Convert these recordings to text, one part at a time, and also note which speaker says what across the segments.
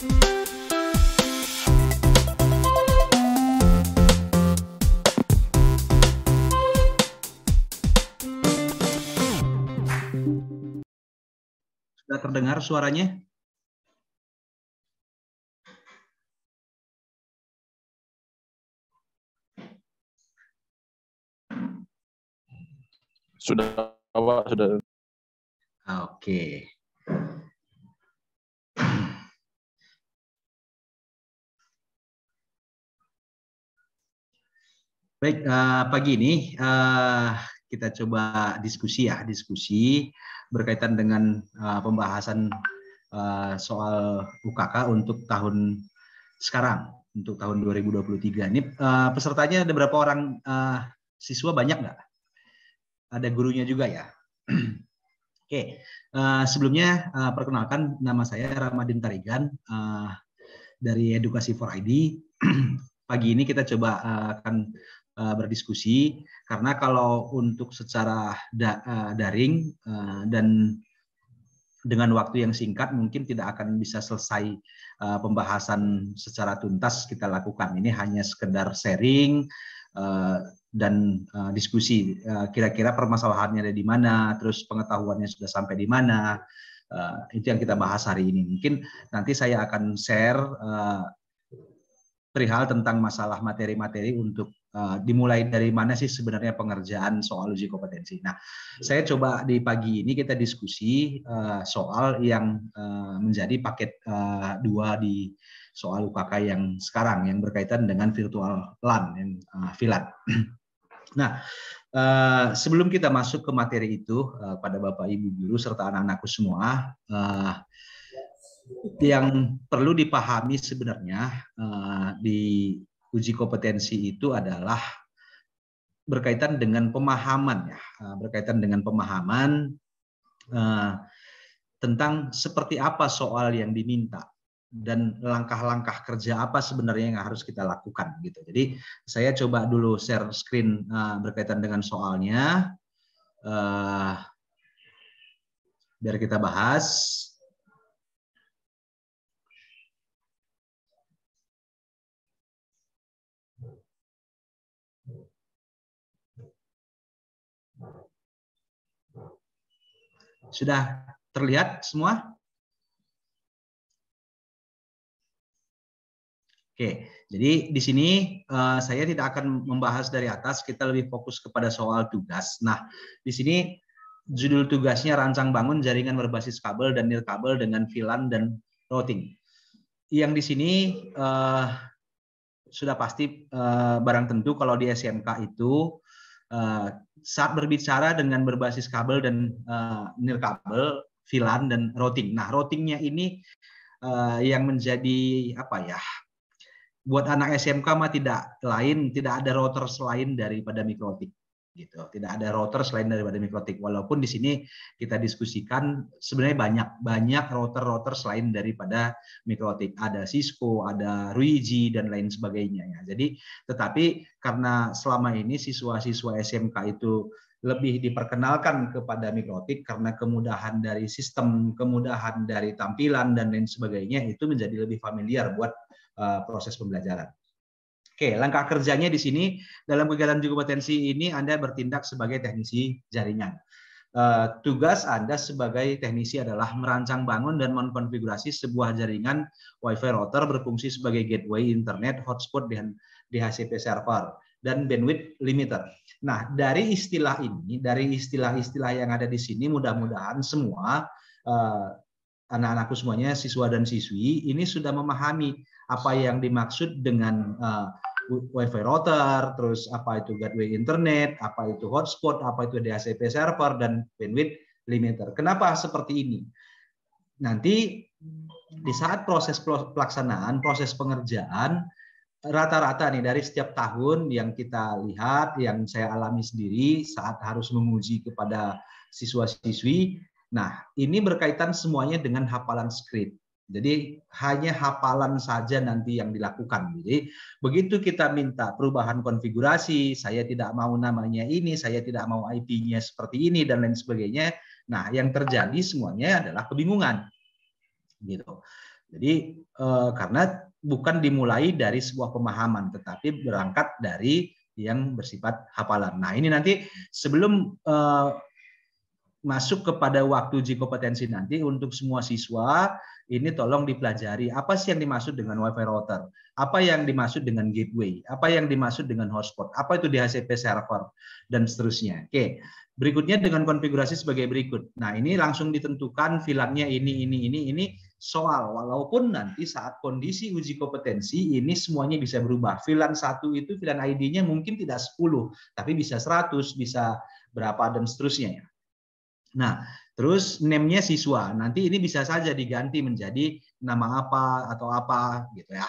Speaker 1: Sudah terdengar suaranya?
Speaker 2: Sudah, Pak, sudah.
Speaker 1: Oke. Baik, uh, pagi ini uh, kita coba diskusi ya, diskusi berkaitan dengan uh, pembahasan uh, soal UKK untuk tahun sekarang, untuk tahun 2023. Ini uh, pesertanya ada berapa orang uh, siswa banyak nggak? Ada gurunya juga ya? Oke, uh, sebelumnya uh, perkenalkan nama saya Ramadin Tarigan uh, dari Edukasi for ID. Pagi ini kita coba akan uh, berdiskusi karena kalau untuk secara da, uh, daring uh, dan dengan waktu yang singkat mungkin tidak akan bisa selesai pembahasan secara tuntas kita lakukan. Ini hanya sekedar sharing dan diskusi kira-kira permasalahannya ada di mana, terus pengetahuannya sudah sampai di mana. Itu yang kita bahas hari ini. Mungkin nanti saya akan share perihal tentang masalah materi-materi untuk uh, dimulai dari mana sih sebenarnya pengerjaan soal uji kompetensi. Nah, saya coba di pagi ini kita diskusi uh, soal yang uh, menjadi paket uh, dua di soal UKK yang sekarang yang berkaitan dengan virtual LAN yang uh, VLAN. Nah, sebelum kita masuk ke materi itu pada Bapak Ibu guru serta anak-anakku semua, yang perlu dipahami sebenarnya uh, di uji kompetensi itu adalah berkaitan dengan pemahaman ya, uh, berkaitan dengan pemahaman uh, tentang seperti apa soal yang diminta dan langkah-langkah kerja apa sebenarnya yang harus kita lakukan gitu. Jadi saya coba dulu share screen uh, berkaitan dengan soalnya uh, biar kita bahas. Sudah terlihat semua? Oke, jadi di sini uh, saya tidak akan membahas dari atas, kita lebih fokus kepada soal tugas. Nah, di sini judul tugasnya rancang bangun jaringan berbasis kabel dan nirkabel dengan VLAN dan routing. Yang di sini uh, sudah pasti uh, barang tentu kalau di SMK itu uh, saat berbicara dengan berbasis kabel dan uh, nirkabel, VLAN dan routing. Nah, routingnya ini uh, yang menjadi apa ya? buat anak SMK mah tidak lain, tidak ada router selain daripada mikrotik gitu. Tidak ada router selain daripada mikrotik. Walaupun di sini kita diskusikan sebenarnya banyak banyak router-router selain daripada mikrotik. Ada Cisco, ada Ruiji dan lain sebagainya ya. Jadi tetapi karena selama ini siswa-siswa SMK itu lebih diperkenalkan kepada mikrotik karena kemudahan dari sistem, kemudahan dari tampilan dan lain sebagainya itu menjadi lebih familiar buat uh, proses pembelajaran. Oke, langkah kerjanya di sini dalam kegiatan juga potensi ini Anda bertindak sebagai teknisi jaringan. Uh, tugas Anda sebagai teknisi adalah merancang bangun dan mengkonfigurasi sebuah jaringan Wi-Fi router berfungsi sebagai gateway internet, hotspot dan DHCP server dan bandwidth limiter. Nah, dari istilah ini, dari istilah-istilah yang ada di sini, mudah-mudahan semua uh, anak-anakku semuanya, siswa dan siswi, ini sudah memahami apa yang dimaksud dengan uh, WiFi router, terus apa itu gateway internet, apa itu hotspot, apa itu DHCP server dan bandwidth limiter. Kenapa seperti ini? Nanti di saat proses pelaksanaan, proses pengerjaan, rata-rata nih dari setiap tahun yang kita lihat, yang saya alami sendiri saat harus menguji kepada siswa-siswi. Nah, ini berkaitan semuanya dengan hafalan script. Jadi hanya hafalan saja nanti yang dilakukan. Jadi begitu kita minta perubahan konfigurasi, saya tidak mau namanya ini, saya tidak mau IP-nya seperti ini dan lain sebagainya. Nah, yang terjadi semuanya adalah kebingungan gitu. Jadi eh, karena bukan dimulai dari sebuah pemahaman, tetapi berangkat dari yang bersifat hafalan. Nah ini nanti sebelum eh, masuk kepada waktu uji kompetensi nanti untuk semua siswa ini tolong dipelajari apa sih yang dimaksud dengan wifi router, apa yang dimaksud dengan gateway, apa yang dimaksud dengan hotspot, apa itu DHCP server dan seterusnya. Oke, berikutnya dengan konfigurasi sebagai berikut. Nah ini langsung ditentukan VLAN-nya ini ini ini ini soal walaupun nanti saat kondisi uji kompetensi ini semuanya bisa berubah. Filan satu itu filan ID-nya mungkin tidak 10, tapi bisa 100, bisa berapa dan seterusnya ya. Nah, terus name-nya siswa. Nanti ini bisa saja diganti menjadi nama apa atau apa gitu ya.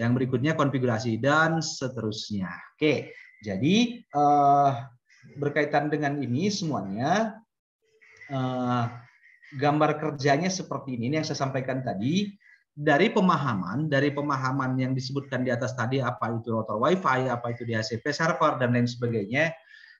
Speaker 1: Yang berikutnya konfigurasi dan seterusnya. Oke, jadi eh, berkaitan dengan ini semuanya eh, gambar kerjanya seperti ini, ini yang saya sampaikan tadi dari pemahaman dari pemahaman yang disebutkan di atas tadi apa itu router wifi apa itu DHCP server dan lain sebagainya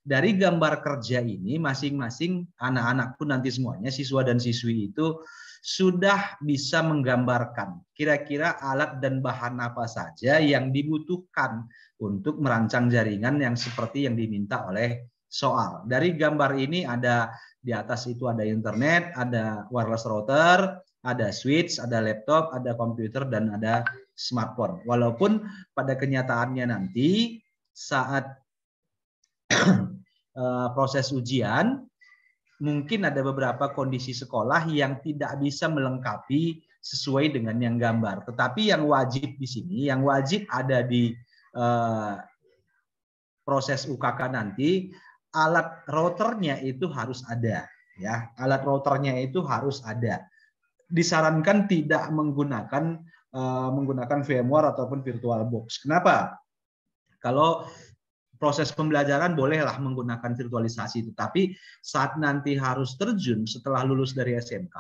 Speaker 1: dari gambar kerja ini masing-masing anak-anak pun nanti semuanya siswa dan siswi itu sudah bisa menggambarkan kira-kira alat dan bahan apa saja yang dibutuhkan untuk merancang jaringan yang seperti yang diminta oleh soal. Dari gambar ini ada di atas itu ada internet, ada wireless router, ada switch, ada laptop, ada komputer, dan ada smartphone. Walaupun pada kenyataannya nanti saat proses ujian, mungkin ada beberapa kondisi sekolah yang tidak bisa melengkapi sesuai dengan yang gambar. Tetapi yang wajib di sini, yang wajib ada di eh, proses UKK nanti alat routernya itu harus ada ya. Alat routernya itu harus ada. Disarankan tidak menggunakan uh, menggunakan VMware ataupun VirtualBox kenapa? Kalau proses pembelajaran bolehlah menggunakan virtualisasi tetapi saat nanti harus terjun setelah lulus dari SMK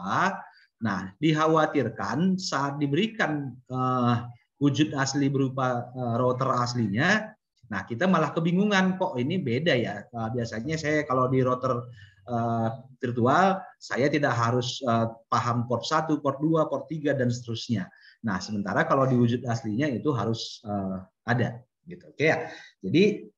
Speaker 1: nah dikhawatirkan saat diberikan uh, wujud asli berupa uh, router aslinya Nah, kita malah kebingungan kok ini beda ya. Uh, biasanya saya kalau di router uh, virtual, saya tidak harus uh, paham port 1, port 2, port 3 dan seterusnya. Nah, sementara kalau di wujud aslinya itu harus uh, ada gitu. Oke ya. Jadi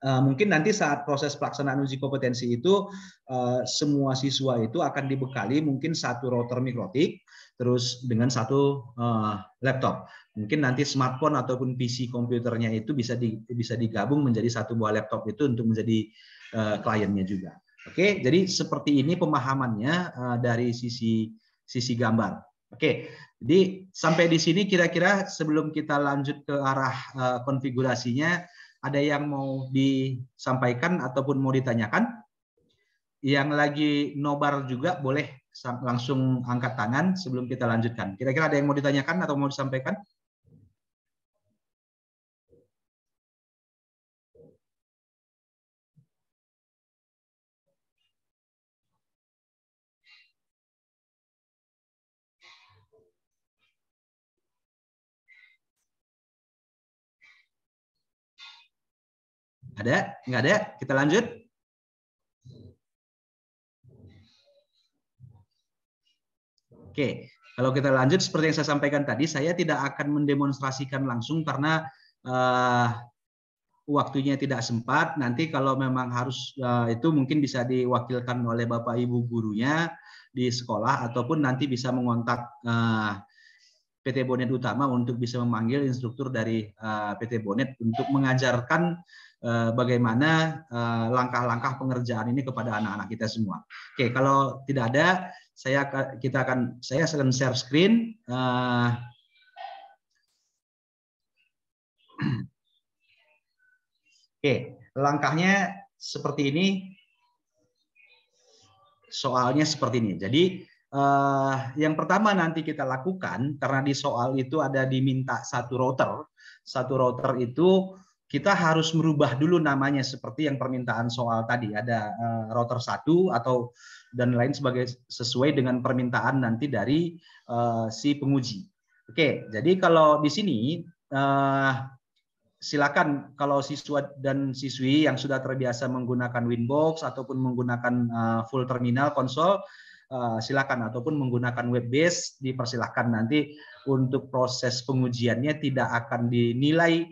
Speaker 1: mungkin nanti saat proses pelaksanaan uji kompetensi itu uh, semua siswa itu akan dibekali mungkin satu router mikrotik terus dengan satu uh, laptop. Mungkin nanti smartphone ataupun PC komputernya itu bisa di, bisa digabung menjadi satu buah laptop itu untuk menjadi kliennya juga. Oke, jadi seperti ini pemahamannya dari sisi sisi gambar. Oke, jadi sampai di sini kira-kira sebelum kita lanjut ke arah konfigurasinya, ada yang mau disampaikan ataupun mau ditanyakan? Yang lagi nobar juga boleh langsung angkat tangan sebelum kita lanjutkan. Kira-kira ada yang mau ditanyakan atau mau disampaikan? Ada? Enggak ada? Kita lanjut. Oke, kalau kita lanjut seperti yang saya sampaikan tadi, saya tidak akan mendemonstrasikan langsung karena uh, waktunya tidak sempat. Nanti kalau memang harus uh, itu mungkin bisa diwakilkan oleh Bapak Ibu gurunya di sekolah ataupun nanti bisa mengontak uh, eh, PT Bonet Utama untuk bisa memanggil instruktur dari uh, PT Bonet untuk mengajarkan bagaimana langkah-langkah pengerjaan ini kepada anak-anak kita semua. Oke, kalau tidak ada saya kita akan saya akan share screen. Uh, Oke, langkahnya seperti ini. Soalnya seperti ini. Jadi uh, yang pertama nanti kita lakukan karena di soal itu ada diminta satu router. Satu router itu kita harus merubah dulu namanya seperti yang permintaan soal tadi ada uh, router satu atau dan lain sebagai sesuai dengan permintaan nanti dari uh, si penguji. Oke, jadi kalau di sini uh, silakan kalau siswa dan siswi yang sudah terbiasa menggunakan Winbox ataupun menggunakan uh, full terminal konsol uh, silakan ataupun menggunakan web base dipersilahkan nanti untuk proses pengujiannya tidak akan dinilai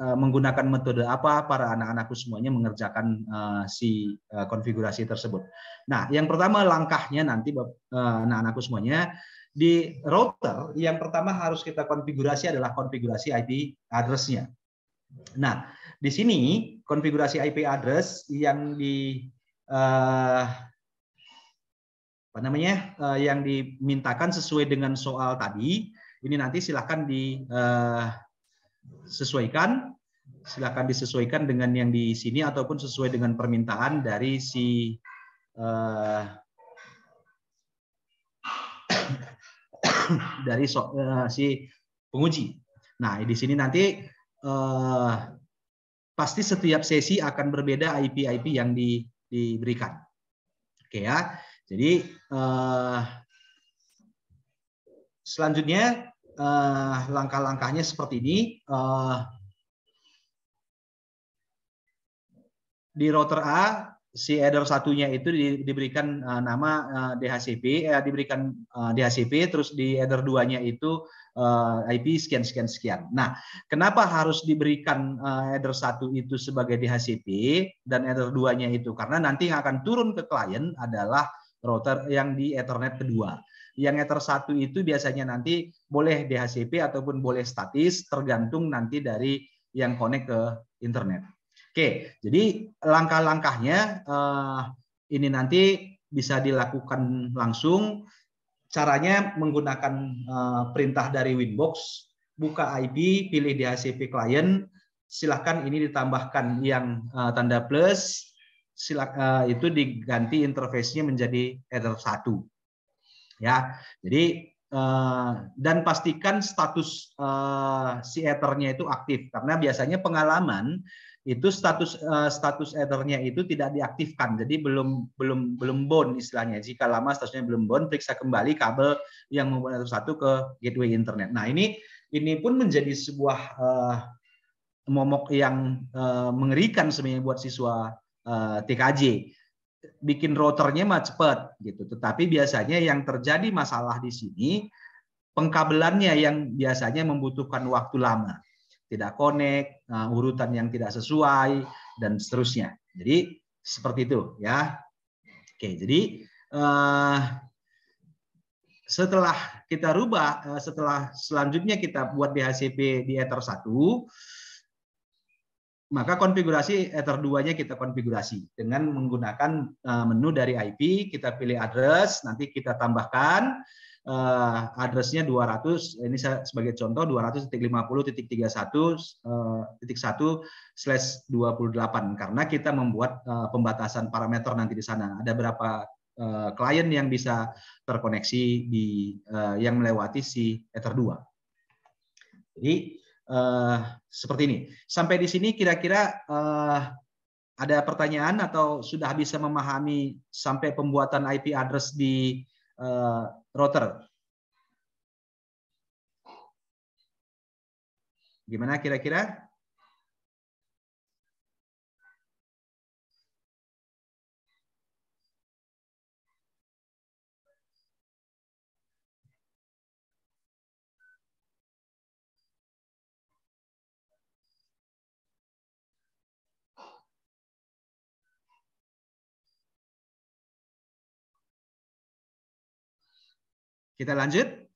Speaker 1: uh, menggunakan metode apa para anak-anakku semuanya mengerjakan uh, si uh, konfigurasi tersebut. Nah, yang pertama langkahnya nanti anak-anakku semuanya di router yang pertama harus kita konfigurasi adalah konfigurasi IP address-nya. Nah, di sini konfigurasi IP address yang di apa namanya yang dimintakan sesuai dengan soal tadi ini nanti silahkan disesuaikan uh, silahkan disesuaikan dengan yang di sini ataupun sesuai dengan permintaan dari si uh, dari so, uh, si penguji. Nah di sini nanti uh, pasti setiap sesi akan berbeda IP-IP yang di, diberikan. Oke ya. Jadi uh, selanjutnya uh, langkah-langkahnya seperti ini. Uh, di router A si header satunya itu di, diberikan uh, nama uh, DHCP, eh, diberikan uh, DHCP, terus di header duanya itu uh, IP sekian sekian sekian. Nah, kenapa harus diberikan uh, header satu itu sebagai DHCP dan header duanya itu? Karena nanti yang akan turun ke klien adalah router yang di Ethernet kedua. Yang Ether satu itu biasanya nanti boleh DHCP ataupun boleh statis tergantung nanti dari yang connect ke internet. Oke, jadi langkah-langkahnya uh, ini nanti bisa dilakukan langsung. Caranya menggunakan uh, perintah dari Winbox, buka IP, pilih DHCP client, silahkan ini ditambahkan yang uh, tanda plus, silak itu diganti interface-nya menjadi header 1. Ya. Jadi uh, dan pastikan status uh, si ethernya itu aktif. Karena biasanya pengalaman itu status uh, status ethernya itu tidak diaktifkan. Jadi belum belum belum bond istilahnya. Jika lama statusnya belum bond periksa kembali kabel yang membuat satu ke gateway internet. Nah ini ini pun menjadi sebuah uh, momok yang uh, mengerikan sebenarnya buat siswa uh, TKJ bikin routernya mah cepat gitu tetapi biasanya yang terjadi masalah di sini pengkabelannya yang biasanya membutuhkan waktu lama tidak connect, uh, urutan yang tidak sesuai dan seterusnya. Jadi seperti itu ya. Oke, jadi uh, setelah kita rubah, uh, setelah selanjutnya kita buat DHCP di Ether 1, maka konfigurasi Ether 2-nya kita konfigurasi. Dengan menggunakan uh, menu dari IP, kita pilih address, nanti kita tambahkan uh, addressnya 200 ini sebagai contoh 200.50.31 uh, titik 1 slash 28 karena kita membuat pembatasan parameter nanti di sana. Ada berapa klien yang bisa terkoneksi di yang melewati si Ether 2 jadi uh, seperti ini sampai di sini kira-kira uh, ada pertanyaan atau sudah bisa memahami sampai pembuatan IP address di uh, router. Gimana kira-kira? Kita lanjut.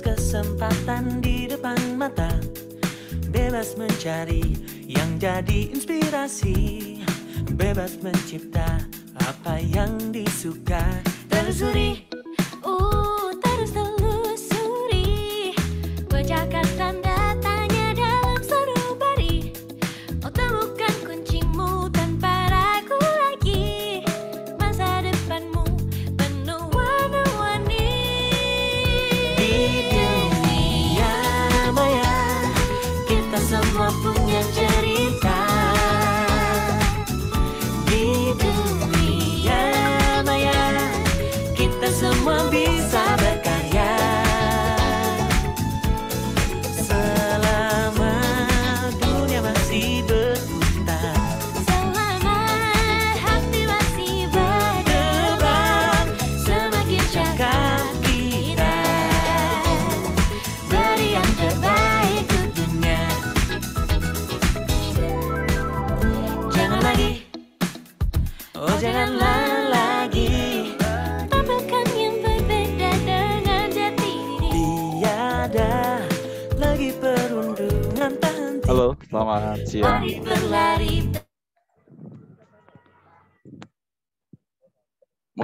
Speaker 1: Kesempatan di depan mata.
Speaker 3: Bebas mencari yang jadi inspirasi. Bebas mencipta apa yang disuka Telusuri.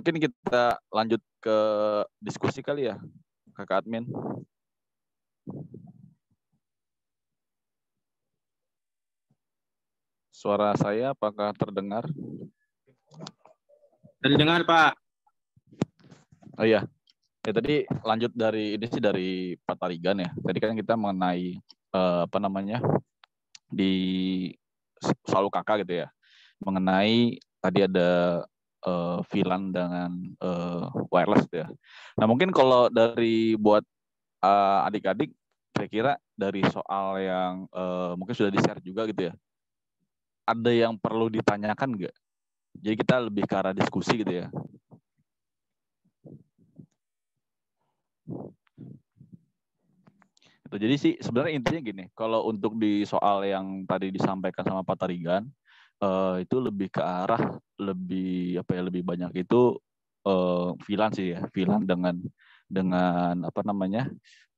Speaker 2: Mungkin kita lanjut ke diskusi kali ya, kakak admin. Suara saya apakah terdengar?
Speaker 4: Terdengar Pak.
Speaker 2: Oh iya. Ya tadi lanjut dari ini sih dari Pak Tarigan ya. Tadi kan kita mengenai eh, apa namanya di selalu kakak gitu ya. Mengenai tadi ada eh, VLAN dengan eh, wireless gitu ya. Nah mungkin kalau dari buat eh, adik-adik kira-kira dari soal yang eh, mungkin sudah di-share juga gitu ya. Ada yang perlu ditanyakan nggak? Jadi kita lebih ke arah diskusi gitu ya. Itu jadi sih sebenarnya intinya gini, kalau untuk di soal yang tadi disampaikan sama Pak Tarigan eh, itu lebih ke arah lebih apa ya lebih banyak itu eh, VLAN sih ya, VLAN dengan dengan apa namanya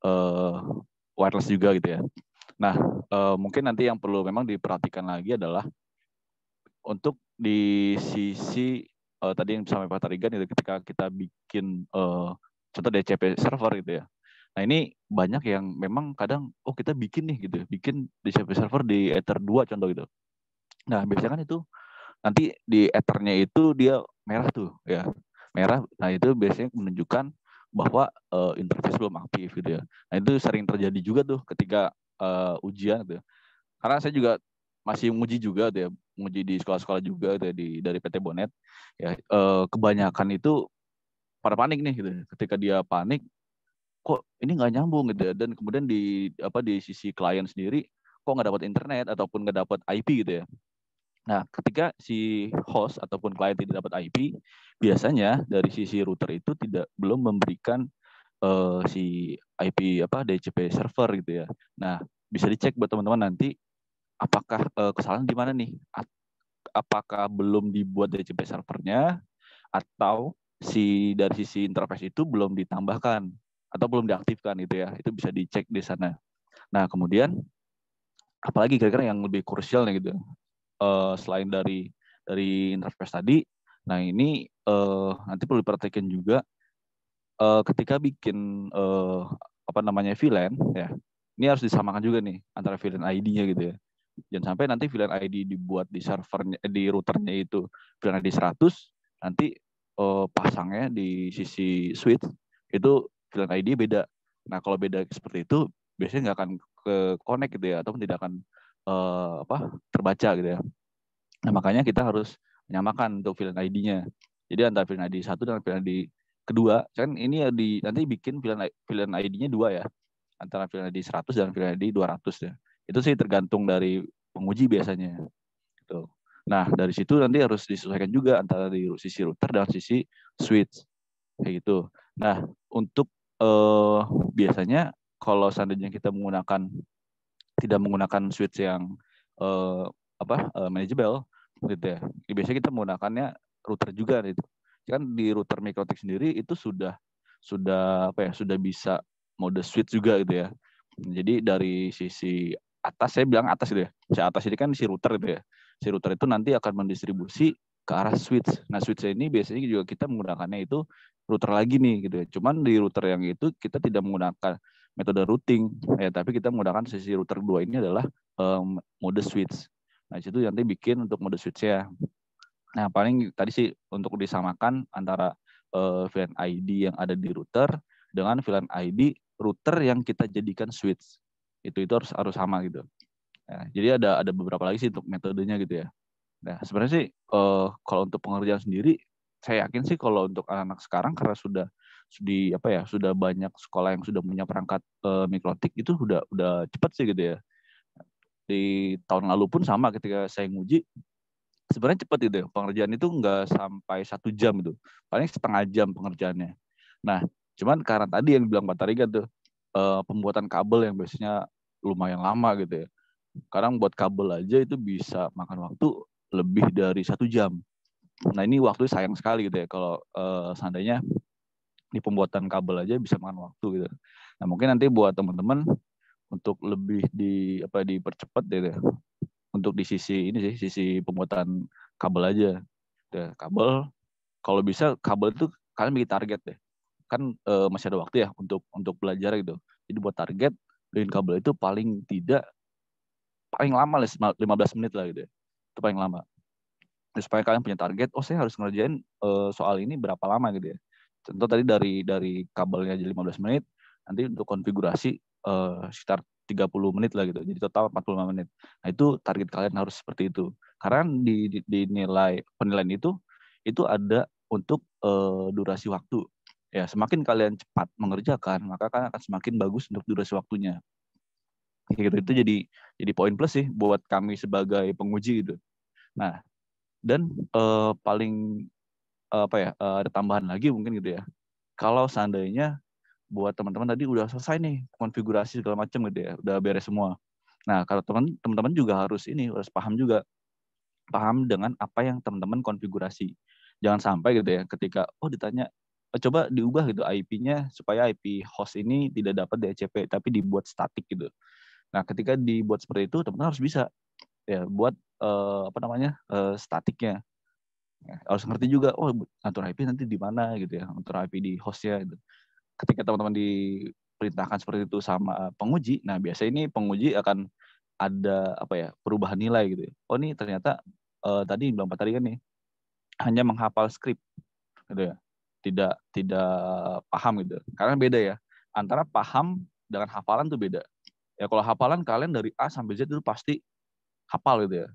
Speaker 2: eh, wireless juga gitu ya. Nah eh, mungkin nanti yang perlu memang diperhatikan lagi adalah untuk di sisi eh, tadi yang disampaikan Pak Tarigan itu ketika kita bikin eh, contoh DCP server gitu ya. Nah ini banyak yang memang kadang oh kita bikin nih gitu, bikin DCP server di Ether 2 contoh gitu. Nah biasanya kan itu nanti di Ethernya itu dia merah tuh ya merah. Nah itu biasanya menunjukkan bahwa eh, interface belum aktif gitu ya. Nah itu sering terjadi juga tuh ketika eh, ujian gitu. Karena saya juga masih menguji juga tuh ya, menguji di sekolah-sekolah juga tuh ya, di dari PT Bonet ya eh, kebanyakan itu pada panik nih gitu. Ketika dia panik kok ini nggak nyambung gitu ya. dan kemudian di apa di sisi klien sendiri kok nggak dapat internet ataupun nggak dapat IP gitu ya. Nah, ketika si host ataupun klien tidak dapat IP, biasanya dari sisi router itu tidak belum memberikan eh, si IP apa DHCP server gitu ya. Nah, bisa dicek buat teman-teman nanti apakah eh, kesalahan di mana nih? Apakah belum dibuat DHCP servernya atau si dari sisi interface itu belum ditambahkan atau belum diaktifkan gitu ya. Itu bisa dicek di sana. Nah, kemudian apalagi kira-kira yang lebih krusial nih gitu. Eh, selain dari dari interface tadi, nah ini eh, nanti perlu diperhatikan juga eh, ketika bikin eh, apa namanya VLAN ya. Ini harus disamakan juga nih antara VLAN ID-nya gitu ya. Jangan sampai nanti VLAN ID dibuat di servernya di routernya itu VLAN ID 100, nanti eh, pasangnya di sisi switch itu VLAN ID beda. Nah, kalau beda seperti itu biasanya nggak akan ke connect gitu ya ataupun tidak akan eh, apa terbaca gitu ya. Nah, makanya kita harus menyamakan untuk VLAN ID-nya. Jadi antara VLAN ID satu dengan VLAN ID kedua, kan ini ya di nanti bikin VLAN VLAN ID-nya dua ya. Antara VLAN ID 100 dan VLAN ID 200 ya. Itu sih tergantung dari penguji biasanya. Gitu. Nah, dari situ nanti harus disesuaikan juga antara di sisi router dan sisi switch. Kayak gitu. Nah, untuk eh, biasanya kalau seandainya kita menggunakan tidak menggunakan switch yang eh, apa eh, manageable gitu ya. ya, biasanya kita menggunakannya router juga gitu. Kan di router Mikrotik sendiri itu sudah sudah apa ya sudah bisa mode switch juga gitu ya. Jadi dari sisi atas saya bilang atas gitu ya. Si atas ini kan si router gitu ya. Si router itu nanti akan mendistribusi ke arah switch. Nah, switch ini biasanya juga kita menggunakannya itu router lagi nih gitu ya. Cuman di router yang itu kita tidak menggunakan metode routing ya, tapi kita menggunakan sisi router dua ini adalah um, mode switch. Nah, itu nanti bikin untuk mode switch ya. Nah, paling tadi sih untuk disamakan antara uh, VLAN ID yang ada di router dengan VLAN ID router yang kita jadikan switch. Itu itu harus harus sama gitu. Nah, jadi ada ada beberapa lagi sih untuk metodenya gitu ya. Nah, sebenarnya sih uh, kalau untuk pengerjaan sendiri saya yakin sih kalau untuk anak-anak sekarang karena sudah di apa ya sudah banyak sekolah yang sudah punya perangkat uh, mikrotik itu sudah udah cepat sih gitu ya. Di tahun lalu pun sama ketika saya nguji sebenarnya cepat gitu ya. Pengerjaan itu nggak sampai satu jam itu paling setengah jam pengerjaannya. Nah cuman karena tadi yang bilang Pak Tariga tuh uh, pembuatan kabel yang biasanya lumayan lama gitu ya. Sekarang buat kabel aja itu bisa makan waktu lebih dari satu jam. Nah ini waktu sayang sekali gitu ya kalau uh, seandainya di pembuatan kabel aja bisa makan waktu gitu. Nah mungkin nanti buat teman-teman untuk lebih di apa dipercepat deh, untuk di sisi ini sih sisi pembuatan kabel aja. Deh, kabel kalau bisa kabel itu kalian bikin target deh. Kan e, masih ada waktu ya untuk untuk belajar gitu. Jadi buat target bikin kabel itu paling tidak paling lama lah 15 menit lah gitu. Ya. Itu paling lama. Jadi, supaya kalian punya target, oh saya harus ngerjain e, soal ini berapa lama gitu ya contoh tadi dari dari kabelnya jadi 15 menit nanti untuk konfigurasi uh, sekitar 30 menit lah gitu. Jadi total 45 menit. Nah itu target kalian harus seperti itu. Karena di, di, di nilai penilaian itu itu ada untuk uh, durasi waktu. Ya semakin kalian cepat mengerjakan maka kalian akan semakin bagus untuk durasi waktunya. Gitu. Itu jadi jadi poin plus sih buat kami sebagai penguji gitu. Nah dan uh, paling apa ya uh, ada tambahan lagi mungkin gitu ya. Kalau seandainya buat teman-teman tadi udah selesai nih konfigurasi segala macam gitu ya udah beres semua. Nah kalau teman teman-teman juga harus ini harus paham juga. Paham dengan apa yang teman-teman konfigurasi. Jangan sampai gitu ya ketika oh ditanya oh, coba diubah gitu IP-nya supaya IP host ini tidak dapat DHCP tapi dibuat statik gitu. Nah ketika dibuat seperti itu teman-teman harus bisa ya buat uh, apa namanya uh, statiknya. Ya, harus ngerti juga, oh atur IP nanti di mana gitu ya, atur IP di hostnya. Gitu. Ketika teman-teman diperintahkan seperti itu sama penguji, nah biasa ini penguji akan ada apa ya perubahan nilai gitu. Ya. Oh ini ternyata uh, tadi bilang Pak tadi kan nih hanya menghafal skrip gitu ya, tidak tidak paham gitu. Karena beda ya antara paham dengan hafalan tuh beda. Ya kalau hafalan kalian dari A sampai Z itu pasti hafal gitu ya.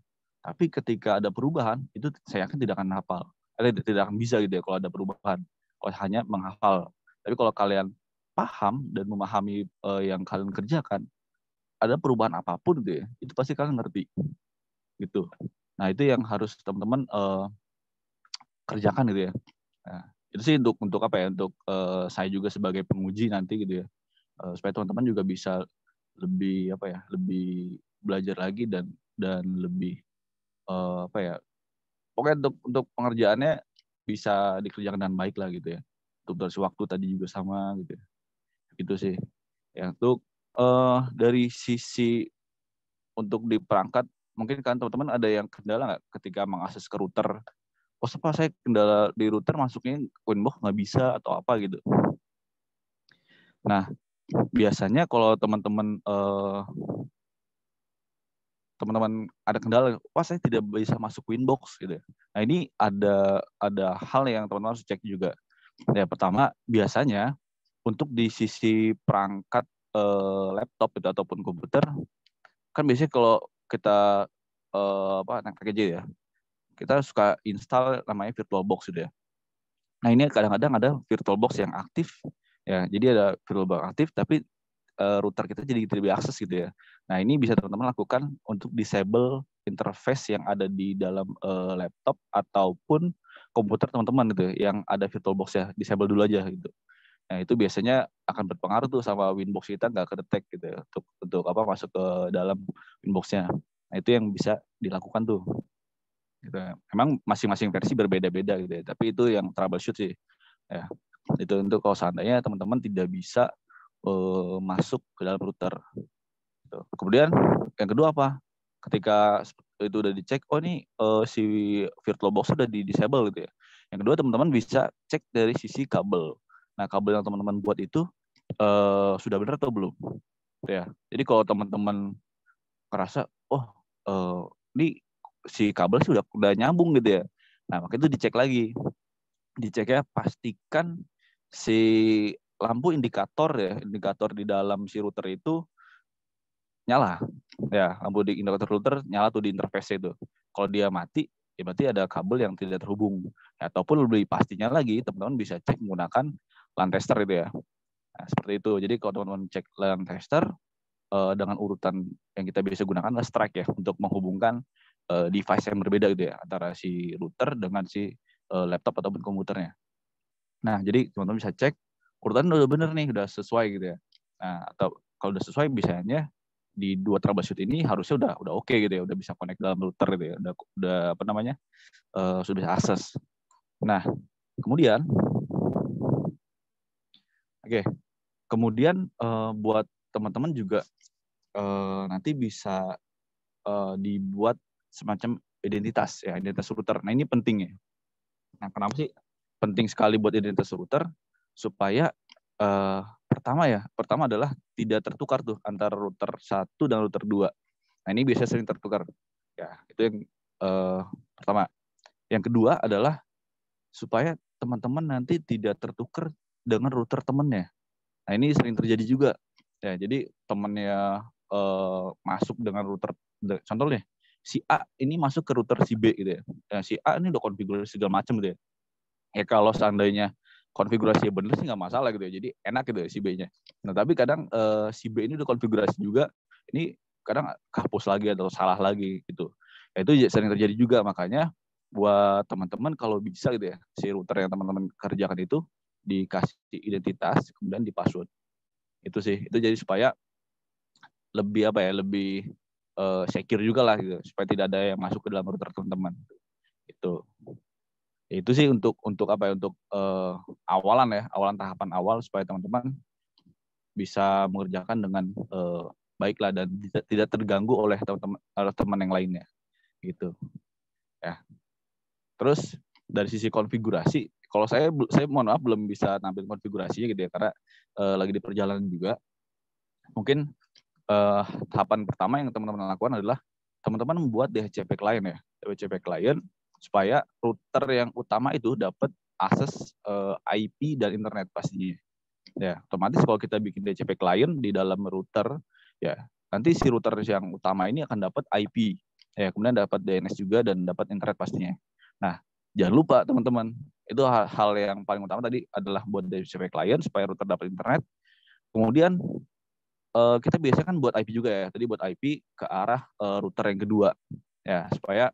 Speaker 2: Tapi ketika ada perubahan, itu saya yakin tidak akan hafal. Eh, tidak akan bisa gitu ya kalau ada perubahan. Kalau hanya menghafal. Tapi kalau kalian paham dan memahami uh, yang kalian kerjakan, ada perubahan apa pun gitu ya, itu pasti kalian ngerti. Gitu. Nah, itu yang harus teman-teman uh, kerjakan gitu ya. Nah, itu sih untuk untuk apa ya? Untuk uh, saya juga sebagai penguji nanti gitu ya. Uh, supaya teman-teman juga bisa lebih apa ya? Lebih belajar lagi dan dan lebih uh, apa ya pokoknya untuk untuk pengerjaannya bisa dikerjakan dengan baik lah gitu ya. Untuk dari waktu tadi juga sama gitu ya. itu sih. Ya untuk uh, dari sisi untuk di perangkat mungkin kan teman-teman ada yang kendala nggak ketika mengakses ke router? Oh apa saya kendala di router masuknya Winbox nggak bisa atau apa gitu? Nah biasanya kalau teman-teman uh, teman-teman ada kendala, wah saya tidak bisa masuk Winbox gitu. Ya. Nah ini ada ada hal yang teman-teman harus cek juga. Ya pertama biasanya untuk di sisi perangkat eh, laptop itu ataupun komputer kan biasanya kalau kita eh, apa naik package ya kita suka install namanya VirtualBox gitu ya. Nah ini kadang-kadang ada VirtualBox yang aktif ya jadi ada VirtualBox aktif tapi uh, router kita jadi tidak diakses gitu ya. Nah ini bisa teman-teman lakukan untuk disable interface yang ada di dalam uh, laptop ataupun komputer teman-teman gitu yang ada VirtualBox ya disable dulu aja gitu. Nah itu biasanya akan berpengaruh tuh sama Winbox kita nggak kedetek gitu ya, untuk untuk apa masuk ke dalam Winboxnya. Nah itu yang bisa dilakukan tuh. Gitu. Emang masing-masing versi berbeda-beda gitu ya. Tapi itu yang troubleshoot sih. Ya itu untuk kalau seandainya teman-teman tidak bisa uh, masuk ke dalam router. Gitu. Kemudian yang kedua apa? Ketika itu udah dicek, oh ini uh, si virtual box udah di disable gitu ya. Yang kedua teman-teman bisa cek dari sisi kabel. Nah kabel yang teman-teman buat itu uh, sudah benar atau belum? Ya. Jadi kalau teman-teman ngerasa, oh uh, ini si kabel sudah udah nyambung gitu ya. Nah makanya itu dicek lagi. Dicek ya pastikan si lampu indikator ya, indikator di dalam si router itu nyala. Ya, lampu di indikator router nyala tuh di interface itu. Kalau dia mati, ya berarti ada kabel yang tidak terhubung. Ya, ataupun lebih pastinya lagi, teman-teman bisa cek menggunakan LAN tester itu ya. Nah, seperti itu. Jadi kalau teman-teman cek LAN tester uh, dengan urutan yang kita bisa gunakan adalah strike ya untuk menghubungkan uh, device yang berbeda gitu ya antara si router dengan si uh, laptop ataupun komputernya. Nah, jadi teman-teman bisa cek urutan udah bener nih, udah sesuai gitu ya. Nah, atau kalau udah sesuai biasanya di dua troubleshoot ini harusnya udah udah oke okay gitu ya, udah bisa connect dalam router gitu ya, udah udah apa namanya uh, sudah bisa akses. Nah kemudian, oke, okay, kemudian uh, buat teman-teman juga uh, nanti bisa uh, dibuat semacam identitas ya identitas router. Nah ini penting ya. Nah kenapa sih penting sekali buat identitas router supaya uh, pertama ya, pertama adalah tidak tertukar tuh antara router satu dan router dua. Nah ini biasanya sering tertukar. Ya itu yang uh, pertama. Yang kedua adalah supaya teman-teman nanti tidak tertukar dengan router temennya. Nah ini sering terjadi juga. Ya jadi temennya uh, masuk dengan router, contohnya si A ini masuk ke router si B gitu ya. ya si A ini udah konfigurasi segala macam gitu ya. Ya kalau seandainya konfigurasi bener sih nggak masalah gitu ya. Jadi enak gitu ya si B-nya. Nah tapi kadang uh, si B ini udah konfigurasi juga, ini kadang hapus lagi atau salah lagi gitu. Ya, itu sering terjadi juga makanya buat teman-teman kalau bisa gitu ya si router yang teman-teman kerjakan itu dikasih identitas kemudian di password itu sih itu jadi supaya lebih apa ya lebih uh, secure juga lah gitu supaya tidak ada yang masuk ke dalam router teman-teman itu itu sih untuk untuk apa ya untuk uh, awalan ya awalan tahapan awal supaya teman-teman bisa mengerjakan dengan uh, baiklah dan tidak, tidak terganggu oleh teman-teman teman yang lainnya gitu. Ya. Terus dari sisi konfigurasi kalau saya saya mohon maaf belum bisa tampil konfigurasinya gitu ya karena uh, lagi di perjalanan juga. Mungkin uh, tahapan pertama yang teman-teman lakukan adalah teman-teman membuat DHCP client ya. DHCP client supaya router yang utama itu dapat akses uh, eh, IP dan internet pastinya. Ya, otomatis kalau kita bikin DCP client di dalam router, ya nanti si router yang utama ini akan dapat IP, ya kemudian dapat DNS juga dan dapat internet pastinya. Nah, jangan lupa teman-teman, itu hal, hal yang paling utama tadi adalah buat DCP client supaya router dapat internet. Kemudian uh, kita biasanya kan buat IP juga ya, tadi buat IP ke arah uh, router yang kedua, ya supaya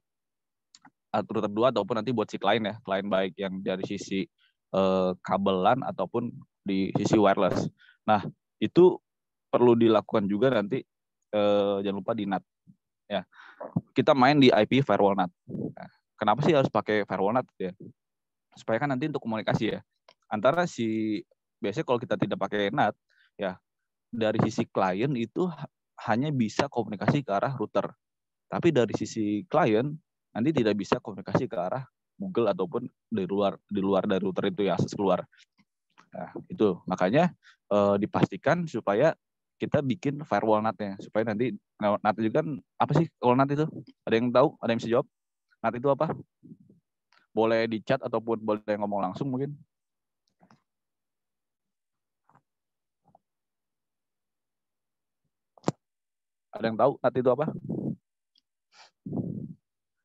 Speaker 2: router dua ataupun nanti buat si klien ya, klien baik yang dari sisi uh, kabelan ataupun di sisi wireless. Nah, itu perlu dilakukan juga nanti uh, jangan lupa di NAT. Ya. Kita main di IP firewall NAT. Kenapa sih harus pakai firewall NAT ya? Supaya kan nanti untuk komunikasi ya. Antara si biasanya kalau kita tidak pakai NAT ya dari sisi klien itu hanya bisa komunikasi ke arah router. Tapi dari sisi klien nanti tidak bisa komunikasi ke arah Google ataupun di luar di luar dari router itu ya akses keluar. Nah, itu makanya eh, dipastikan supaya kita bikin firewall NAT-nya supaya nanti NAT itu kan apa sih kalau NAT itu? Ada yang tahu? Ada yang bisa jawab? NAT itu apa? Boleh di chat ataupun boleh ngomong langsung mungkin. Ada yang tahu NAT itu apa?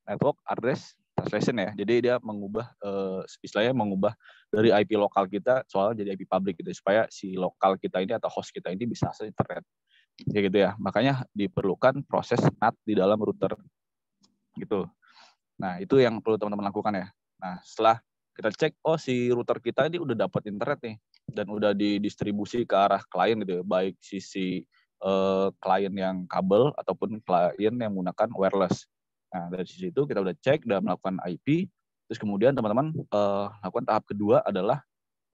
Speaker 2: Network address translation ya. Jadi dia mengubah uh, istilahnya mengubah dari IP lokal kita soalnya jadi IP public gitu supaya si lokal kita ini atau host kita ini bisa akses internet. Ya gitu ya. Makanya diperlukan proses NAT di dalam router. Gitu. Nah, itu yang perlu teman-teman lakukan ya. Nah, setelah kita cek oh si router kita ini udah dapat internet nih dan udah didistribusi ke arah klien gitu ya, baik sisi uh, klien yang kabel ataupun klien yang menggunakan wireless. Nah, dari sisi itu kita udah cek dan melakukan IP. Terus kemudian teman-teman uh, lakukan tahap kedua adalah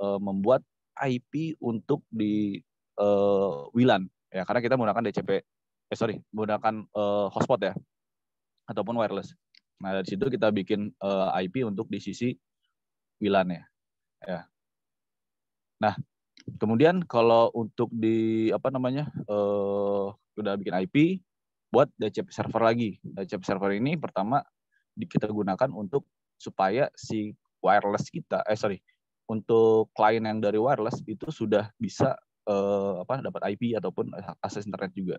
Speaker 2: uh, membuat IP untuk di uh, WLAN. Ya, karena kita menggunakan DCP eh sorry menggunakan uh, hotspot ya ataupun wireless. Nah dari situ kita bikin uh, IP untuk di sisi WLAN ya. ya. Nah kemudian kalau untuk di apa namanya uh, udah bikin IP buat DHCP server lagi. DHCP server ini pertama kita gunakan untuk supaya si wireless kita eh sorry untuk klien yang dari wireless itu sudah bisa uh, apa dapat IP ataupun akses internet juga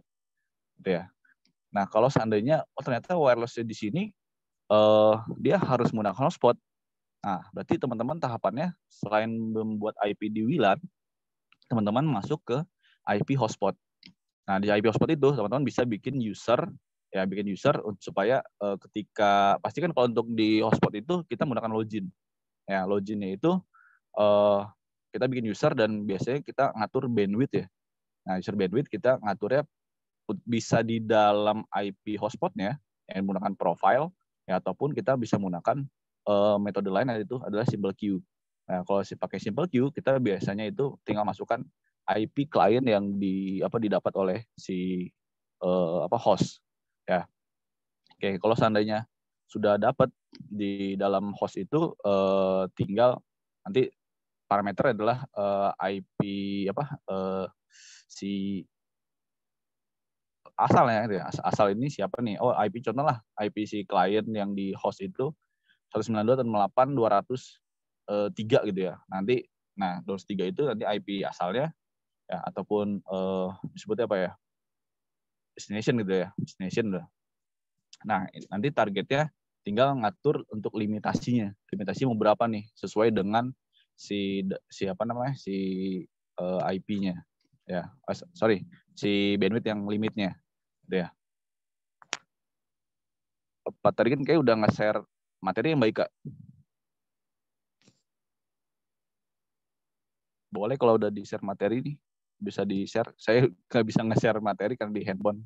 Speaker 2: gitu ya. Nah, kalau seandainya oh ternyata wireless di sini uh, dia harus menggunakan hotspot. Nah, berarti teman-teman tahapannya selain membuat IP di WLAN, teman-teman masuk ke IP hotspot. Nah, di IP hotspot itu teman-teman bisa bikin user ya bikin user supaya uh, ketika pasti kan kalau untuk di hotspot itu kita menggunakan login. Ya, loginnya itu uh, kita bikin user dan biasanya kita ngatur bandwidth ya. Nah, user bandwidth kita ngaturnya bisa di dalam IP hotspotnya yang menggunakan profile ya ataupun kita bisa menggunakan uh, metode lain yaitu adalah simple queue. Nah, kalau pakai simple queue kita biasanya itu tinggal masukkan IP klien yang di apa didapat oleh si uh, apa host ya. Oke, kalau seandainya sudah dapat di dalam host itu uh, tinggal nanti parameter adalah uh, IP apa uh, si asal ya, gitu ya. Asal ini siapa nih? Oh, IP contoh lah, IP si klien yang di host itu 192.8 203 gitu ya. Nanti nah 203 itu nanti IP asalnya ya ataupun uh, disebutnya apa ya? destination gitu ya, destination udah. Nah, nanti targetnya tinggal ngatur untuk limitasinya. Limitasi mau berapa nih sesuai dengan si siapa namanya? si uh, IP-nya. Ya, oh, sorry, si bandwidth yang limitnya gitu ya. Pak tadi kan kayak udah nge-share materi yang baik, Kak. Boleh kalau udah di-share materi nih, bisa di-share. Saya nggak bisa nge-share materi kan di handphone.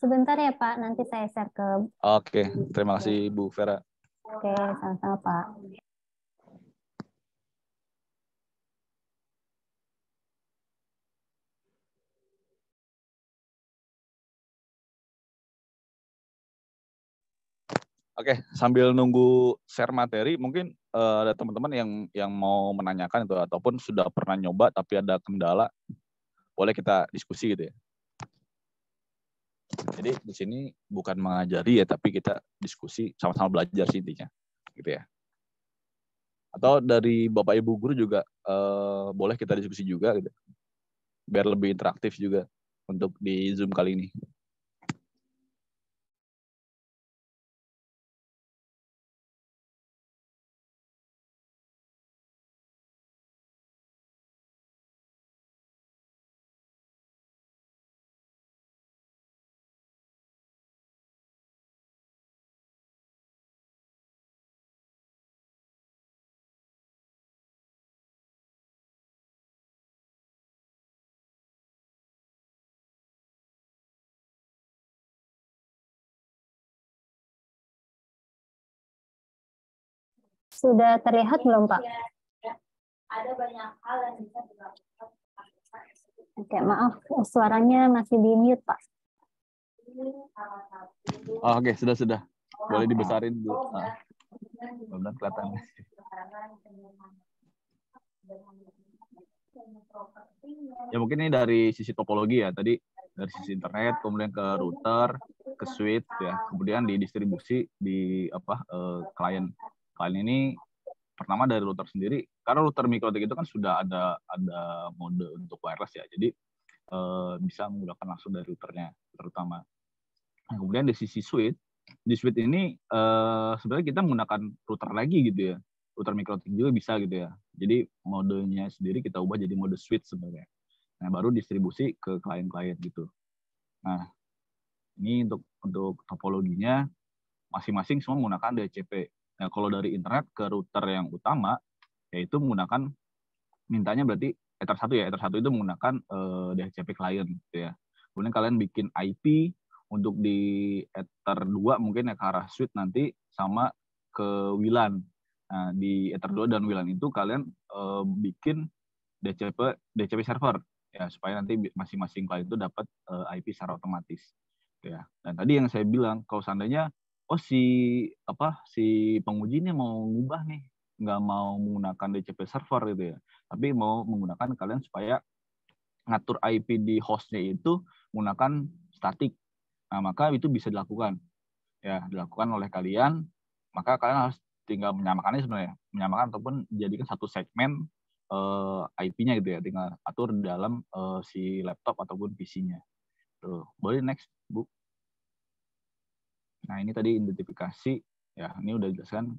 Speaker 4: Sebentar ya Pak, nanti saya share ke...
Speaker 2: Oke, terima kasih Bu Vera.
Speaker 4: Oke, sama-sama Pak.
Speaker 2: Oke, sambil nunggu share materi, mungkin uh, ada teman-teman yang yang mau menanyakan itu ataupun sudah pernah nyoba tapi ada kendala, boleh kita diskusi gitu ya. Jadi di sini bukan mengajari ya, tapi kita diskusi sama-sama belajar sih intinya, gitu ya. Atau dari bapak ibu guru juga uh, boleh kita diskusi juga gitu, biar lebih interaktif juga untuk di zoom kali ini.
Speaker 4: Sudah terlihat belum Pak?
Speaker 5: Ada banyak hal yang bisa dilakukan.
Speaker 4: Oke, maaf, suaranya masih di mute Pak.
Speaker 2: Oh, Oke, okay. sudah sudah. Boleh dibesarin Bu. Nah, benar kelihatan. Ya mungkin ini dari sisi topologi ya. Tadi dari sisi internet, kemudian ke router, ke switch ya, kemudian di distribusi di apa eh, klien klien ini pertama dari router sendiri karena router mikrotik itu kan sudah ada ada mode untuk wireless ya. Jadi eh, bisa menggunakan langsung dari routernya terutama. Nah, kemudian di sisi switch di switch ini eh, sebenarnya kita menggunakan router lagi gitu ya. Router mikrotik juga bisa gitu ya. Jadi modenya sendiri kita ubah jadi mode switch sebenarnya. Nah baru distribusi ke klien-klien gitu. Nah ini untuk untuk topologinya masing-masing semua menggunakan DHCP Nah, kalau dari internet ke router yang utama, yaitu menggunakan mintanya berarti Ether 1 ya. Ether 1 itu menggunakan uh, eh, DHCP client gitu ya. Kemudian kalian bikin IP untuk di Ether 2 mungkin ya ke arah switch nanti sama ke WLAN. Nah, di Ether 2 dan WLAN itu kalian eh, bikin DCP DCP server ya supaya nanti masing-masing klien itu dapat eh, IP secara otomatis. Ya. Dan tadi yang saya bilang kalau seandainya oh si apa si penguji ini mau ngubah nih. Nggak mau menggunakan DCP server gitu ya. Tapi mau menggunakan kalian supaya ngatur IP di hostnya itu menggunakan statik. Nah maka itu bisa dilakukan. Ya dilakukan oleh kalian. Maka kalian harus tinggal menyamakannya sebenarnya. Menyamakan ataupun jadikan satu segmen eh, IP-nya gitu ya. Tinggal atur dalam eh, si laptop ataupun PC-nya tuh boleh next bu nah ini tadi identifikasi ya ini udah dijelaskan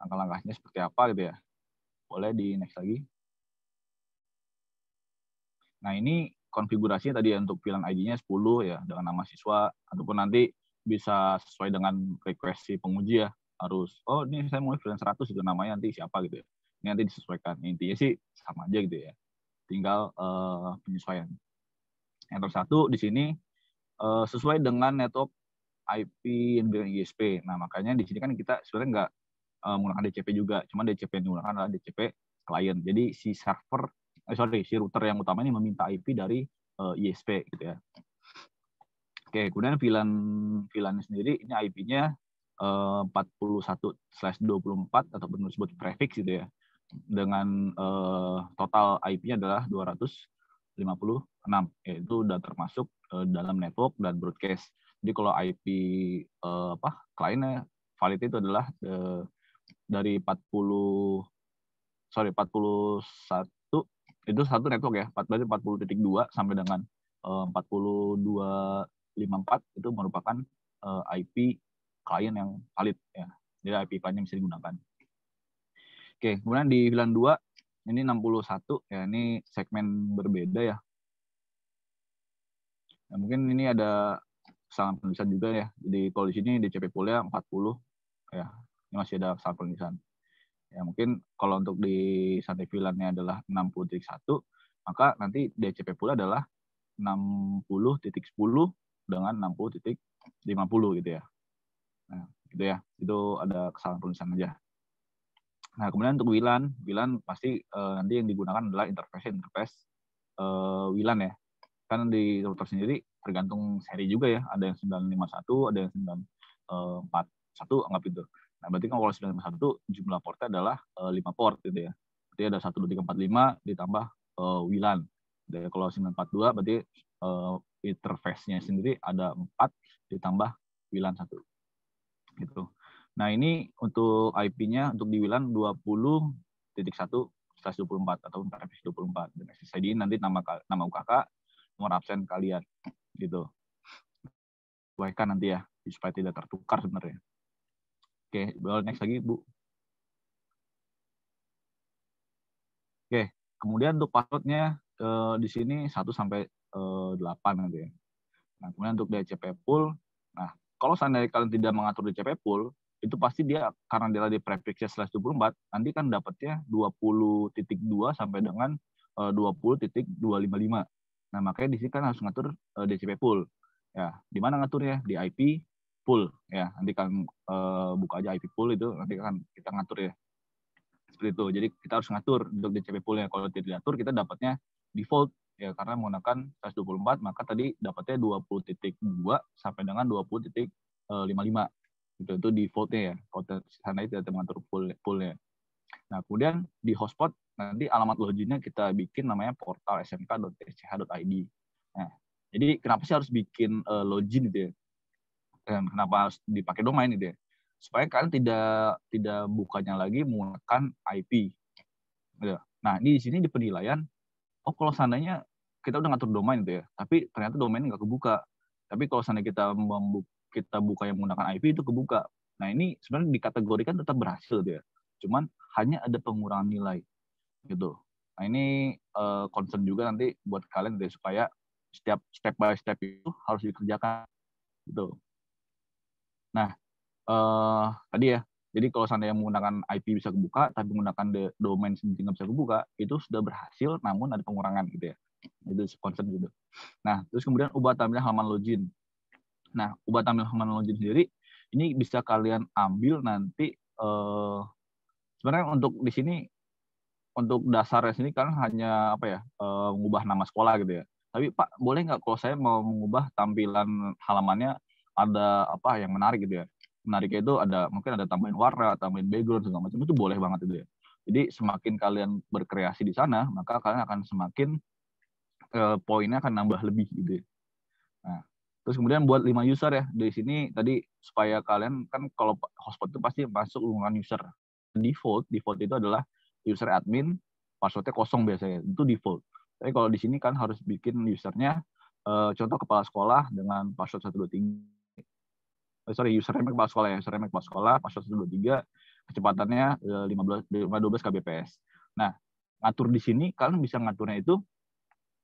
Speaker 2: langkah-langkahnya seperti apa gitu ya. Boleh di next lagi. Nah, ini konfigurasinya tadi ya untuk VLAN ID-nya 10 ya dengan nama siswa ataupun nanti bisa sesuai dengan request si penguji ya. Harus oh ini saya mau VLAN 100 itu namanya nanti siapa gitu ya. Ini nanti disesuaikan. Intinya sih sama aja gitu ya. Tinggal eh, penyesuaian. Yang tersatu di sini eh, sesuai dengan network IP yang dengan ISP. Nah, makanya di sini kan kita sebenarnya nggak uh, menggunakan DCP juga. Cuma DCP yang digunakan adalah DCP klien. Jadi si server, eh, sorry, si router yang utama ini meminta IP dari uh, ISP gitu ya. Oke, kemudian VLAN VLAN sendiri ini IP-nya uh, 41/24 ataupun disebut prefix gitu ya. Dengan uh, total IP-nya adalah 256. Yaitu udah termasuk uh, dalam network dan broadcast. Jadi kalau IP uh, apa kliennya valid itu adalah uh, dari 40 sorry 41 itu satu network ya 4 berarti 40.2 sampai dengan eh, 4254 itu merupakan eh, IP klien yang valid ya. Jadi IP klien yang bisa digunakan. Oke kemudian di VLAN 2 ini 61 ya ini segmen berbeda ya. Nah, mungkin ini ada kesalahan penulisan juga ya. Jadi kalau di sini DCP poolnya 40 ya ini masih ada kesalahan penulisan. Ya mungkin kalau untuk di santai VLAN-nya adalah 60.1, maka nanti DCP pula adalah 60.10 dengan 60.50 gitu ya. Nah, gitu ya. Itu ada kesalahan penulisan aja. Nah, kemudian untuk WLAN, WLAN pasti eh, nanti yang digunakan adalah interface interface eh, WLAN ya. Kan di router sendiri tergantung seri juga ya. Ada yang 951, ada yang 941 anggap itu. Nah, berarti kan kalau 951 jumlah portnya adalah uh, 5 port gitu ya. Berarti ada 1 2 3 4 5 ditambah uh, WLAN. Jadi kalau 942 berarti uh, interface-nya sendiri ada 4 ditambah WLAN 1. Gitu. Nah, ini untuk IP-nya untuk di WLAN 20.1 24 atau interface 24. Dan SSID nanti nama nama UKK, nomor absen kalian gitu. Sesuaikan nanti ya supaya tidak tertukar sebenarnya. Oke, boleh next lagi, Bu. Oke, kemudian untuk passwordnya eh, di sini 1 sampai eh, 8 gitu ya. Nah, kemudian untuk DCP pool, nah kalau seandainya kalian tidak mengatur DCP pool, itu pasti dia karena dia di prefixnya slash 24, nanti kan dapatnya 20.2 sampai dengan eh, 20.255. Nah, makanya di sini kan harus ngatur eh, DCP pool. Ya, di mana ngaturnya? Di IP pool. Ya nanti kan uh, buka aja IP pool itu nanti kan kita ngatur ya. Seperti itu. Jadi kita harus ngatur untuk DCP poolnya. Kalau tidak diatur kita dapatnya default. Ya karena menggunakan 124 maka tadi dapatnya 20.2 sampai dengan 20.55 itu itu defaultnya ya. Kalau sana tidak mengatur pool poolnya. Nah kemudian di hotspot nanti alamat loginnya kita bikin namanya portal smk.sch.id nah jadi kenapa sih harus bikin uh, login gitu ya? Kenapa harus dipakai domain itu ya? Supaya kalian tidak tidak bukanya lagi menggunakan IP gitu. nah di sini di penilaian oh kalau seandainya kita udah ngatur domain itu ya tapi ternyata domain nggak kebuka. Tapi kalau seandainya kita membu kita buka yang menggunakan IP itu kebuka. Nah ini sebenarnya dikategorikan tetap berhasil gitu ya. Cuman hanya ada pengurangan nilai gitu nah ini uh, concern juga nanti buat kalian deh supaya setiap step by step itu harus dikerjakan gitu Nah, eh, tadi ya, jadi kalau seandainya menggunakan IP bisa kebuka, tapi menggunakan the domain sendiri nggak bisa kebuka, itu sudah berhasil, namun ada pengurangan gitu ya. Itu concern gitu. Nah, terus kemudian ubah tampilan halaman login. Nah, ubah tampilan halaman login sendiri, ini bisa kalian ambil nanti eh, sebenarnya untuk di sini untuk dasarnya sini kan hanya apa ya eh, mengubah nama sekolah gitu ya. Tapi Pak boleh nggak kalau saya mau mengubah tampilan halamannya ada apa yang menarik gitu ya? Menariknya itu ada mungkin ada tambahin warna, tambahin background segala macam itu boleh banget itu ya. Jadi semakin kalian berkreasi di sana, maka kalian akan semakin eh, poinnya akan nambah lebih gitu. ya. Nah, terus kemudian buat lima user ya di sini tadi supaya kalian kan kalau hotspot itu pasti masuk lingkungan user. Default, default itu adalah user admin, passwordnya kosong biasanya itu default. Tapi kalau di sini kan harus bikin usernya eh, contoh kepala sekolah dengan password 123 eh, sorry username kepala sekolah ya username kepala sekolah password 123 kecepatannya eh, 15 12 kbps. Nah, ngatur di sini kalian bisa ngaturnya itu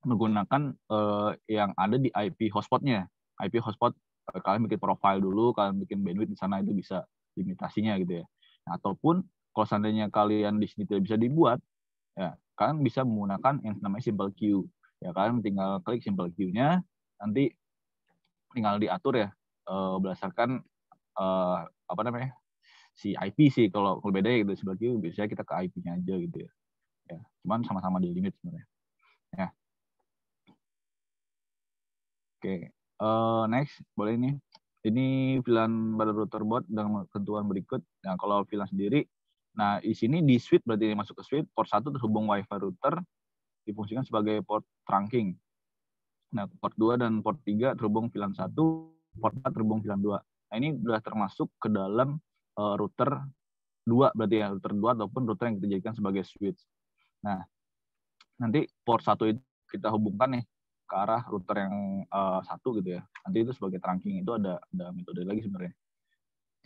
Speaker 2: menggunakan eh, yang ada di IP hotspotnya. IP hotspot eh, kalian bikin profile dulu, kalian bikin bandwidth di sana itu bisa limitasinya gitu ya. Nah, ataupun kalau seandainya kalian di sini tidak bisa dibuat, ya kalian bisa menggunakan yang namanya simple queue. Ya kalian tinggal klik simple queue-nya, nanti tinggal diatur ya eh, berdasarkan eh, apa namanya si IP sih kalau kalau beda ya gitu simple queue biasanya kita ke IP-nya aja gitu ya. Ya, cuman sama-sama di limit sebenarnya. Ya. Oke, eh, next boleh ini. Ini VLAN pada router bot dengan ketentuan berikut. Nah, kalau VLAN sendiri, nah di sini di switch berarti masuk ke switch, port 1 terhubung WiFi router difungsikan sebagai port trunking. Nah, port 2 dan port 3 terhubung VLAN 1, port 4 terhubung VLAN 2. Nah, ini sudah termasuk ke dalam eh, router 2 berarti ya, router 2 ataupun router yang kita jadikan sebagai switch. Nah, nanti port 1 itu kita hubungkan nih ke arah router yang eh, satu gitu ya. Nanti itu sebagai trunking itu ada ada metode lagi sebenarnya.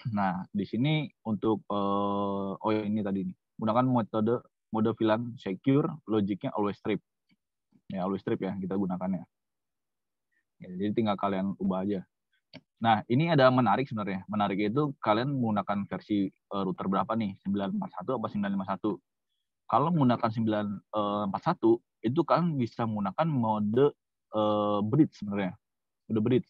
Speaker 2: Nah, di sini untuk eh, oh ini tadi nih. Gunakan metode mode VLAN secure, logiknya always strip. Ya, always strip ya kita gunakannya. Ya, jadi tinggal kalian ubah aja. Nah, ini ada menarik sebenarnya. Menarik itu kalian menggunakan versi eh, router berapa nih? 941 apa 951? Kalau menggunakan 941 itu kalian bisa menggunakan mode eh, bridge sebenarnya. Mode bridge.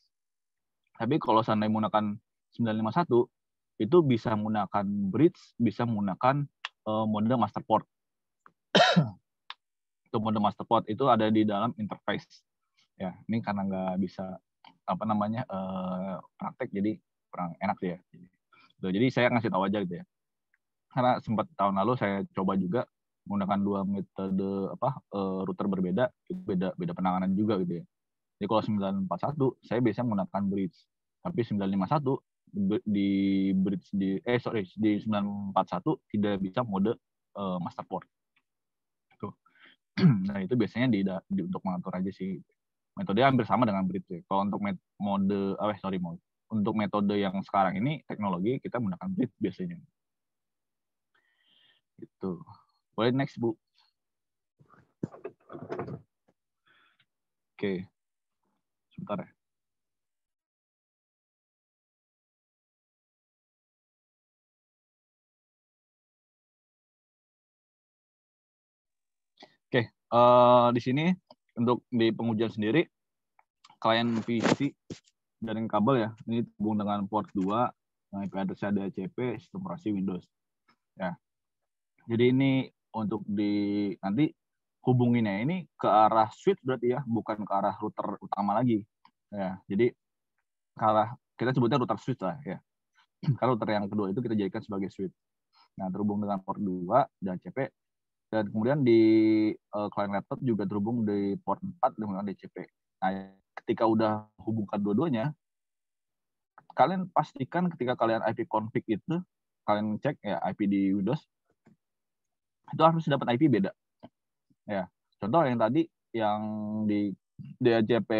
Speaker 2: Tapi kalau seandainya menggunakan 951 itu bisa menggunakan bridge, bisa menggunakan eh, mode master port. itu mode master port itu ada di dalam interface. Ya, ini karena nggak bisa apa namanya eh, praktek jadi kurang enak ya. Jadi saya ngasih tahu aja gitu ya. Karena sempat tahun lalu saya coba juga menggunakan dua metode apa eh, router berbeda, beda beda penanganan juga gitu ya. Jadi kalau 941 saya biasanya menggunakan bridge, tapi 951 di- bridge di eh sorry di 941 tidak bisa mode eh, master port. Tuh. nah itu biasanya di, di untuk mengatur aja sih metode hampir sama dengan ya. Kalau untuk met- mode, ah, sorry mode, untuk metode yang sekarang ini teknologi kita menggunakan bridge biasanya. Gitu. Boleh next bu. Oke, sebentar ya. Eh, di sini untuk di pengujian sendiri klien PC dan kabel ya. Ini terhubung dengan port 2 yang IP address ada CP sistem operasi Windows. Ya. Jadi ini untuk di nanti hubunginnya ini ke arah switch berarti ya bukan ke arah router utama lagi. Ya jadi ke arah kita sebutnya router switch lah ya. Kalau router yang kedua itu kita jadikan sebagai switch. Nah terhubung dengan port 2 dan CP dan kemudian di eh, client laptop juga terhubung di port 4 dengan DCP. Nah, ketika udah hubungkan dua-duanya, kalian pastikan ketika kalian IP config itu, kalian cek ya IP di Windows, itu harus dapat IP beda. Ya, contoh yang tadi yang di DHCP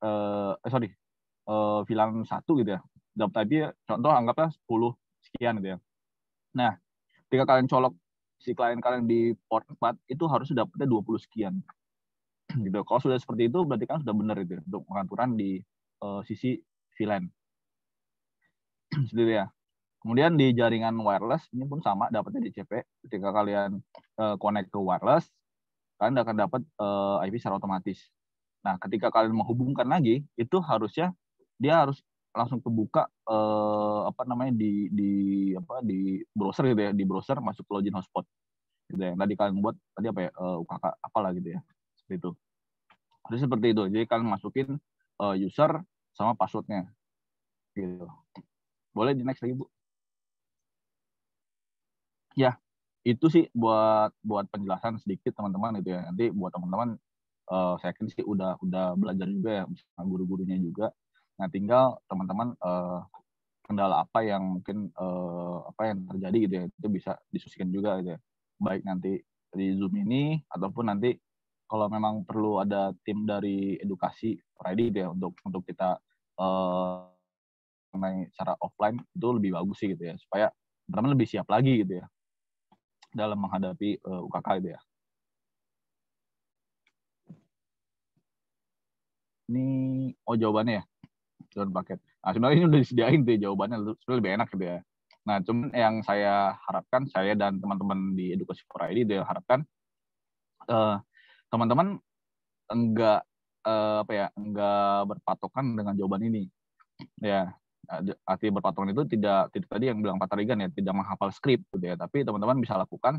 Speaker 2: eh, eh sorry, eh, VLAN 1 gitu ya, dapat IP contoh anggaplah 10 sekian gitu ya. Nah, ketika kalian colok si klien kalian di port 4 itu harus dapatnya 20 sekian. gitu. Kalau sudah seperti itu berarti kan sudah benar itu ya, untuk pengaturan di eh, sisi VLAN. Sendiri ya. Kemudian di jaringan wireless ini pun sama dapatnya DCP. Ketika kalian eh, connect ke wireless, kalian akan dapat eh, IP secara otomatis. Nah, ketika kalian menghubungkan lagi, itu harusnya dia harus langsung kebuka eh, apa namanya di di apa di browser gitu ya di browser masuk login hotspot gitu ya. tadi kalian buat tadi apa ya eh, UKK apalah gitu ya seperti itu. Jadi seperti itu. Jadi kalian masukin eh, user sama passwordnya gitu. Boleh di next lagi bu? Ya itu sih buat buat penjelasan sedikit teman-teman itu ya. Nanti buat teman-teman eh, saya yakin sih udah udah belajar juga ya guru-gurunya juga nah tinggal teman-teman eh, kendala apa yang mungkin eh, apa yang terjadi gitu ya itu bisa diskusikan juga gitu ya baik nanti di zoom ini ataupun nanti kalau memang perlu ada tim dari edukasi ready gitu ya untuk untuk kita eh, mengenai cara offline itu lebih bagus sih gitu ya supaya teman-teman lebih siap lagi gitu ya dalam menghadapi uh, UKK gitu ya. Ini oh jawabannya ya. Jawaban paket. Nah, sebenarnya ini udah disediain tuh jawabannya sebenarnya lebih enak gitu ya. Nah, cuman yang saya harapkan saya dan teman-teman di Edukasi for ID itu harapkan eh, teman-teman enggak eh, apa ya, enggak berpatokan dengan jawaban ini. Ya, arti berpatokan itu tidak tidak tadi yang bilang Pak Tarigan ya tidak menghafal skrip gitu ya tapi teman-teman bisa lakukan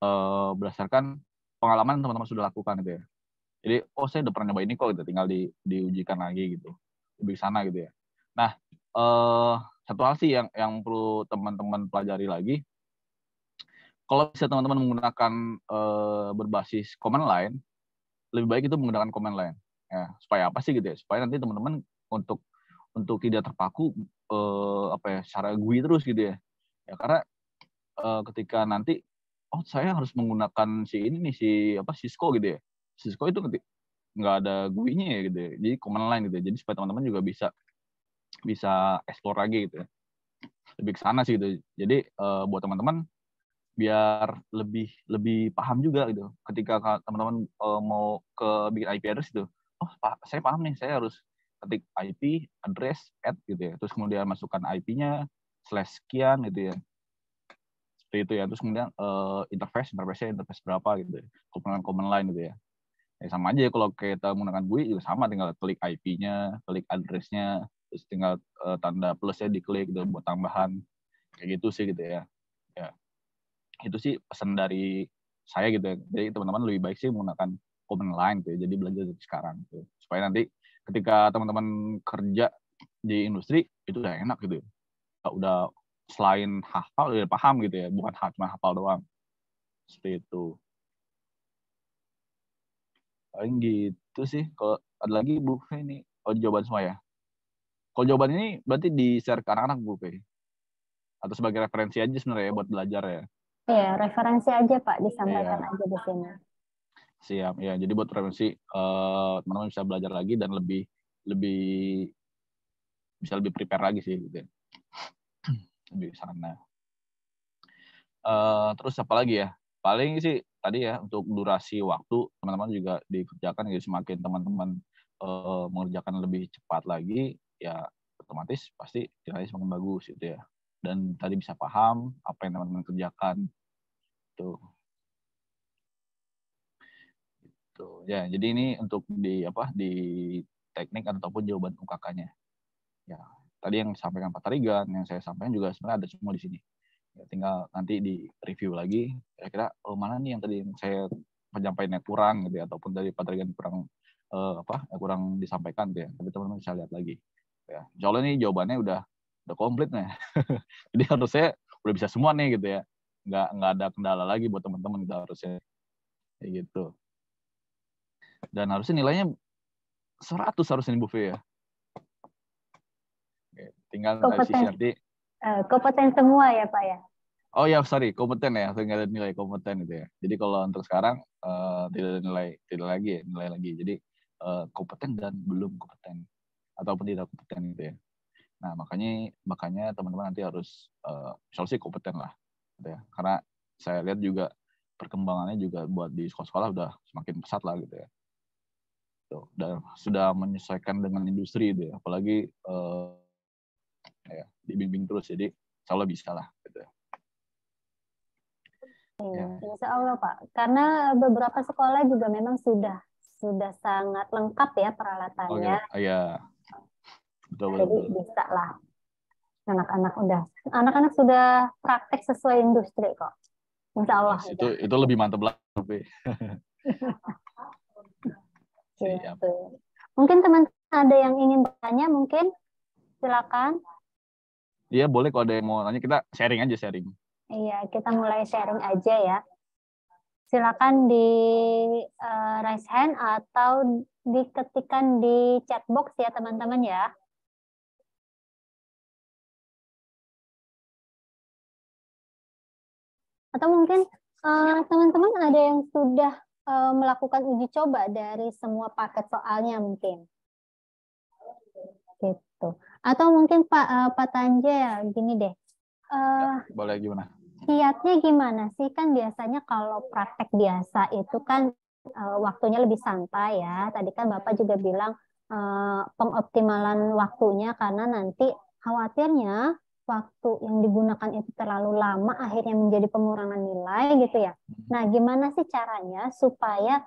Speaker 2: uh, berdasarkan pengalaman teman-teman sudah lakukan gitu ya jadi oh saya udah pernah nyoba ini kok gitu tinggal di diujikan lagi gitu lebih sana gitu ya. Nah uh, satu hal sih yang yang perlu teman-teman pelajari lagi. Kalau bisa teman-teman menggunakan uh, berbasis command line lebih baik itu menggunakan command line. Ya supaya apa sih gitu ya? Supaya nanti teman-teman untuk untuk tidak terpaku uh, apa ya secara GUI terus gitu ya. Ya karena uh, ketika nanti oh saya harus menggunakan si ini nih si apa Cisco gitu ya. Cisco itu nggak ada GUI-nya ya gitu ya jadi command line gitu ya jadi supaya teman-teman juga bisa bisa explore lagi gitu ya lebih ke sana sih gitu jadi uh, buat teman-teman biar lebih lebih paham juga gitu ketika teman-teman uh, mau ke bikin IP address itu oh pak saya paham nih saya harus ketik IP, address, add gitu ya. Terus kemudian masukkan IP-nya, slash sekian gitu ya. Seperti itu ya. Terus kemudian uh, interface, interface-nya interface berapa gitu ya. Komponen command line gitu ya. Ya sama aja ya kalau kita menggunakan GUI juga sama tinggal klik IP-nya, klik address-nya, terus tinggal uh, tanda plusnya diklik gitu buat tambahan. Kayak gitu sih gitu ya. Ya. Itu sih pesan dari saya gitu ya. Jadi teman-teman lebih baik sih menggunakan command line gitu ya. Jadi belajar dari sekarang gitu. Supaya nanti ketika teman-teman kerja di industri itu udah enak gitu udah selain hafal udah paham gitu ya bukan cuma hafal doang seperti itu paling gitu sih. Kalau ada lagi Bu Fe ini oh jawaban semua ya. Kalau jawaban ini berarti di share ke anak-anak Bu Fe atau sebagai referensi aja sebenarnya ya buat belajar ya.
Speaker 4: Iya, referensi aja Pak, disampaikan
Speaker 2: Iya.
Speaker 4: aja di sini.
Speaker 2: siap ya jadi buat referensi eh, teman-teman bisa belajar lagi dan lebih lebih bisa lebih prepare lagi sih gitu ya. lebih sana. Eh, terus apa lagi ya? Paling sih tadi ya untuk durasi waktu teman-teman juga dikerjakan ya semakin teman-teman eh, mengerjakan lebih cepat lagi ya otomatis pasti nilainya semakin bagus gitu ya dan tadi bisa paham apa yang teman-teman kerjakan tuh Tuh, ya. Jadi ini untuk di apa di teknik ataupun jawaban UKK-nya. Ya, tadi yang disampaikan Pak Tarigan, yang saya sampaikan juga sebenarnya ada semua di sini. Ya, tinggal nanti di review lagi. Kira-kira oh, mana nih yang tadi yang saya penyampaiannya kurang gitu ya, ataupun dari Pak Tarigan kurang eh, apa kurang disampaikan gitu ya. Tapi teman-teman bisa lihat lagi. Ya, insya Allah nih jawabannya udah udah komplit nih. Jadi harusnya udah bisa semua nih gitu ya. Nggak nggak ada kendala lagi buat teman-teman gitu harusnya. Kayak gitu dan harusnya nilainya 100 harusnya nih Bu Fe ya. Oke, tinggal dari sisi
Speaker 4: Kompeten.
Speaker 2: nanti.
Speaker 4: Eh, kompeten semua ya Pak ya.
Speaker 2: Oh ya, sorry, kompeten ya, tinggal ada nilai kompeten gitu ya. Jadi kalau untuk sekarang eh, tidak ada nilai tidak lagi ya, nilai lagi. Jadi eh, kompeten dan belum kompeten ataupun tidak kompeten gitu ya. Nah, makanya makanya teman-teman nanti harus eh solusi kompeten lah gitu ya. Karena saya lihat juga perkembangannya juga buat di sekolah-sekolah udah semakin pesat lah gitu ya. Tuh, dan sudah menyesuaikan dengan industri itu ya. Apalagi eh, ya, dibimbing terus jadi insya Allah bisa lah gitu ya.
Speaker 4: Iya,
Speaker 2: Ya.
Speaker 4: Insya Allah Pak. Karena beberapa sekolah juga memang sudah sudah sangat lengkap ya
Speaker 2: Oh
Speaker 4: peralatannya.
Speaker 2: ya, ya. betul
Speaker 4: Jadi
Speaker 2: betul.
Speaker 4: bisa lah. Anak-anak udah, anak-anak sudah praktek sesuai industri kok. Insya Allah.
Speaker 2: Mas, itu itu lebih mantep lah.
Speaker 4: Gitu. Mungkin teman ada yang ingin bertanya, mungkin silakan.
Speaker 2: Iya boleh kalau ada yang mau nanya kita sharing aja sharing.
Speaker 4: Iya, kita mulai sharing aja ya. Silakan di eh, raise hand atau diketikkan di chat box ya teman-teman ya. Atau mungkin eh, teman-teman ada yang sudah eh, melakukan uji coba dari semua paket soalnya mungkin. Gitu. Atau mungkin Pak eh, Pak Tanja gini deh. Eh,
Speaker 2: Boleh gimana?
Speaker 4: Kiatnya gimana sih? Kan biasanya kalau praktek biasa itu kan eh, waktunya lebih santai ya. Tadi kan bapak juga bilang eh, pengoptimalan waktunya karena nanti khawatirnya waktu yang digunakan itu terlalu lama akhirnya menjadi pengurangan nilai gitu ya. Nah gimana sih caranya supaya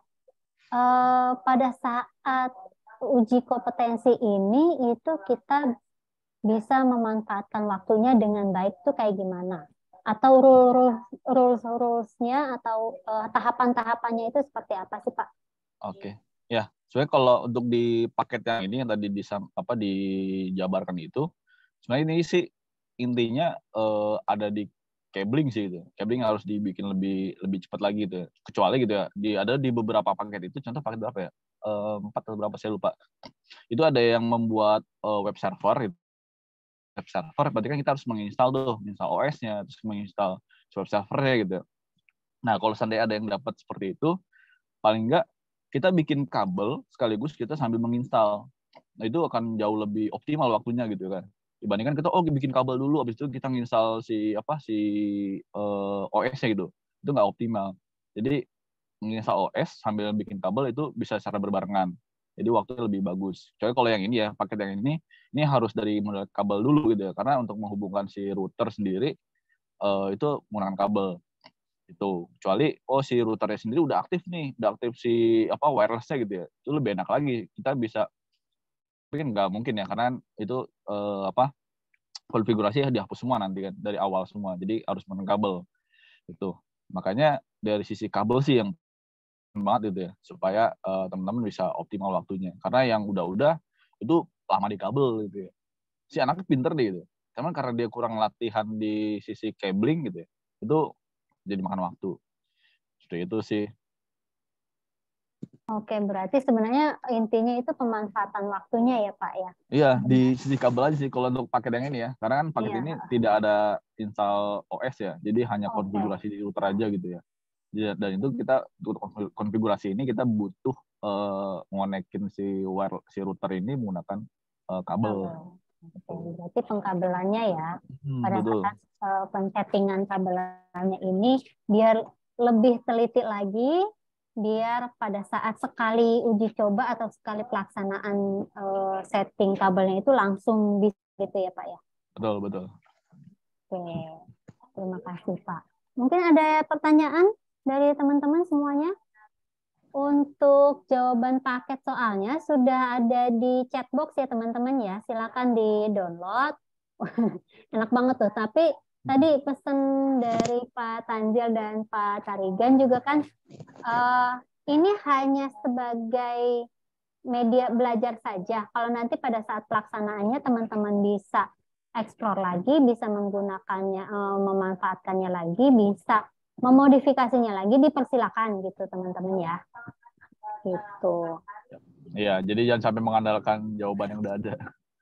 Speaker 4: eh, pada saat uji kompetensi ini itu kita bisa memanfaatkan waktunya dengan baik tuh kayak gimana atau rule rules rulesnya atau eh, tahapan-tahapannya itu seperti apa sih Pak?
Speaker 2: Oke. Ya, sebenarnya kalau untuk di paket yang ini yang tadi disam, apa dijabarkan itu, sebenarnya ini sih intinya eh, ada di cabling sih gitu. Cabling harus dibikin lebih lebih cepat lagi ya. Kecuali gitu ya, di ada di beberapa paket itu, contoh paket berapa ya? Eh, Empat atau berapa saya lupa. Itu ada yang membuat eh, web server itu web server berarti kan kita harus menginstal tuh, install OS-nya, terus menginstal web servernya gitu. Nah, kalau seandainya ada yang dapat seperti itu, paling enggak kita bikin kabel sekaligus kita sambil menginstal. Nah, itu akan jauh lebih optimal waktunya gitu kan. Dibandingkan kita oh bikin kabel dulu habis itu kita nginstal si apa si eh, OS-nya gitu. Itu nggak optimal. Jadi menginstal OS sambil bikin kabel itu bisa secara berbarengan. Jadi waktunya lebih bagus. Coba kalau yang ini ya, paket yang ini ini harus dari model kabel dulu gitu ya. Karena untuk menghubungkan si router sendiri eh, itu menggunakan kabel. Itu kecuali oh si routernya sendiri udah aktif nih udah aktif si apa wirelessnya gitu ya. Itu lebih enak lagi. Kita bisa kan nggak mungkin ya karena itu eh, apa konfigurasi dihapus semua nanti kan dari awal semua. Jadi harus menggunakan kabel. Itu makanya dari sisi kabel sih yang banget gitu ya supaya eh, teman-teman bisa optimal waktunya karena yang udah-udah itu lama di kabel gitu ya si anaknya pinter deh gitu cuman karena dia kurang latihan di sisi cabling gitu ya itu jadi makan waktu. Seperti itu sih.
Speaker 4: Oke, berarti sebenarnya intinya itu pemanfaatan waktunya ya Pak ya.
Speaker 2: Iya, di sisi kabel aja sih kalau untuk paket yang ini ya. Karena kan paket
Speaker 4: Iya.
Speaker 2: ini tidak ada install OS ya. Jadi hanya
Speaker 4: Oke.
Speaker 2: konfigurasi di router aja gitu ya. Jadi- Dan itu kita untuk konfi- konfigurasi ini kita butuh eh, ngonekin si wire si router ini menggunakan eh, kabel.
Speaker 4: Oke, berarti pengkabelannya ya
Speaker 2: Hmm,
Speaker 4: pada
Speaker 2: betul.
Speaker 4: saat pensettingan kabelannya ini biar lebih teliti lagi biar pada saat sekali uji coba atau sekali pelaksanaan eh, setting kabelnya itu langsung bisa gitu ya Pak ya.
Speaker 2: Betul, betul.
Speaker 4: Oke, terima kasih Pak. Mungkin ada pertanyaan dari teman-teman semuanya? Untuk jawaban paket soalnya sudah ada di chatbox ya teman-teman ya. Silakan di-download. Enak banget tuh. Tapi tadi pesan dari Pak Tanjil dan Pak Tarigan juga kan eh, ini hanya sebagai media belajar saja. Kalau nanti pada saat pelaksanaannya teman-teman bisa explore lagi, bisa menggunakannya, eh, memanfaatkannya lagi, bisa memodifikasinya lagi, dipersilakan gitu teman-teman ya. Gitu.
Speaker 2: Iya, jadi jangan sampai mengandalkan jawaban yang udah ada.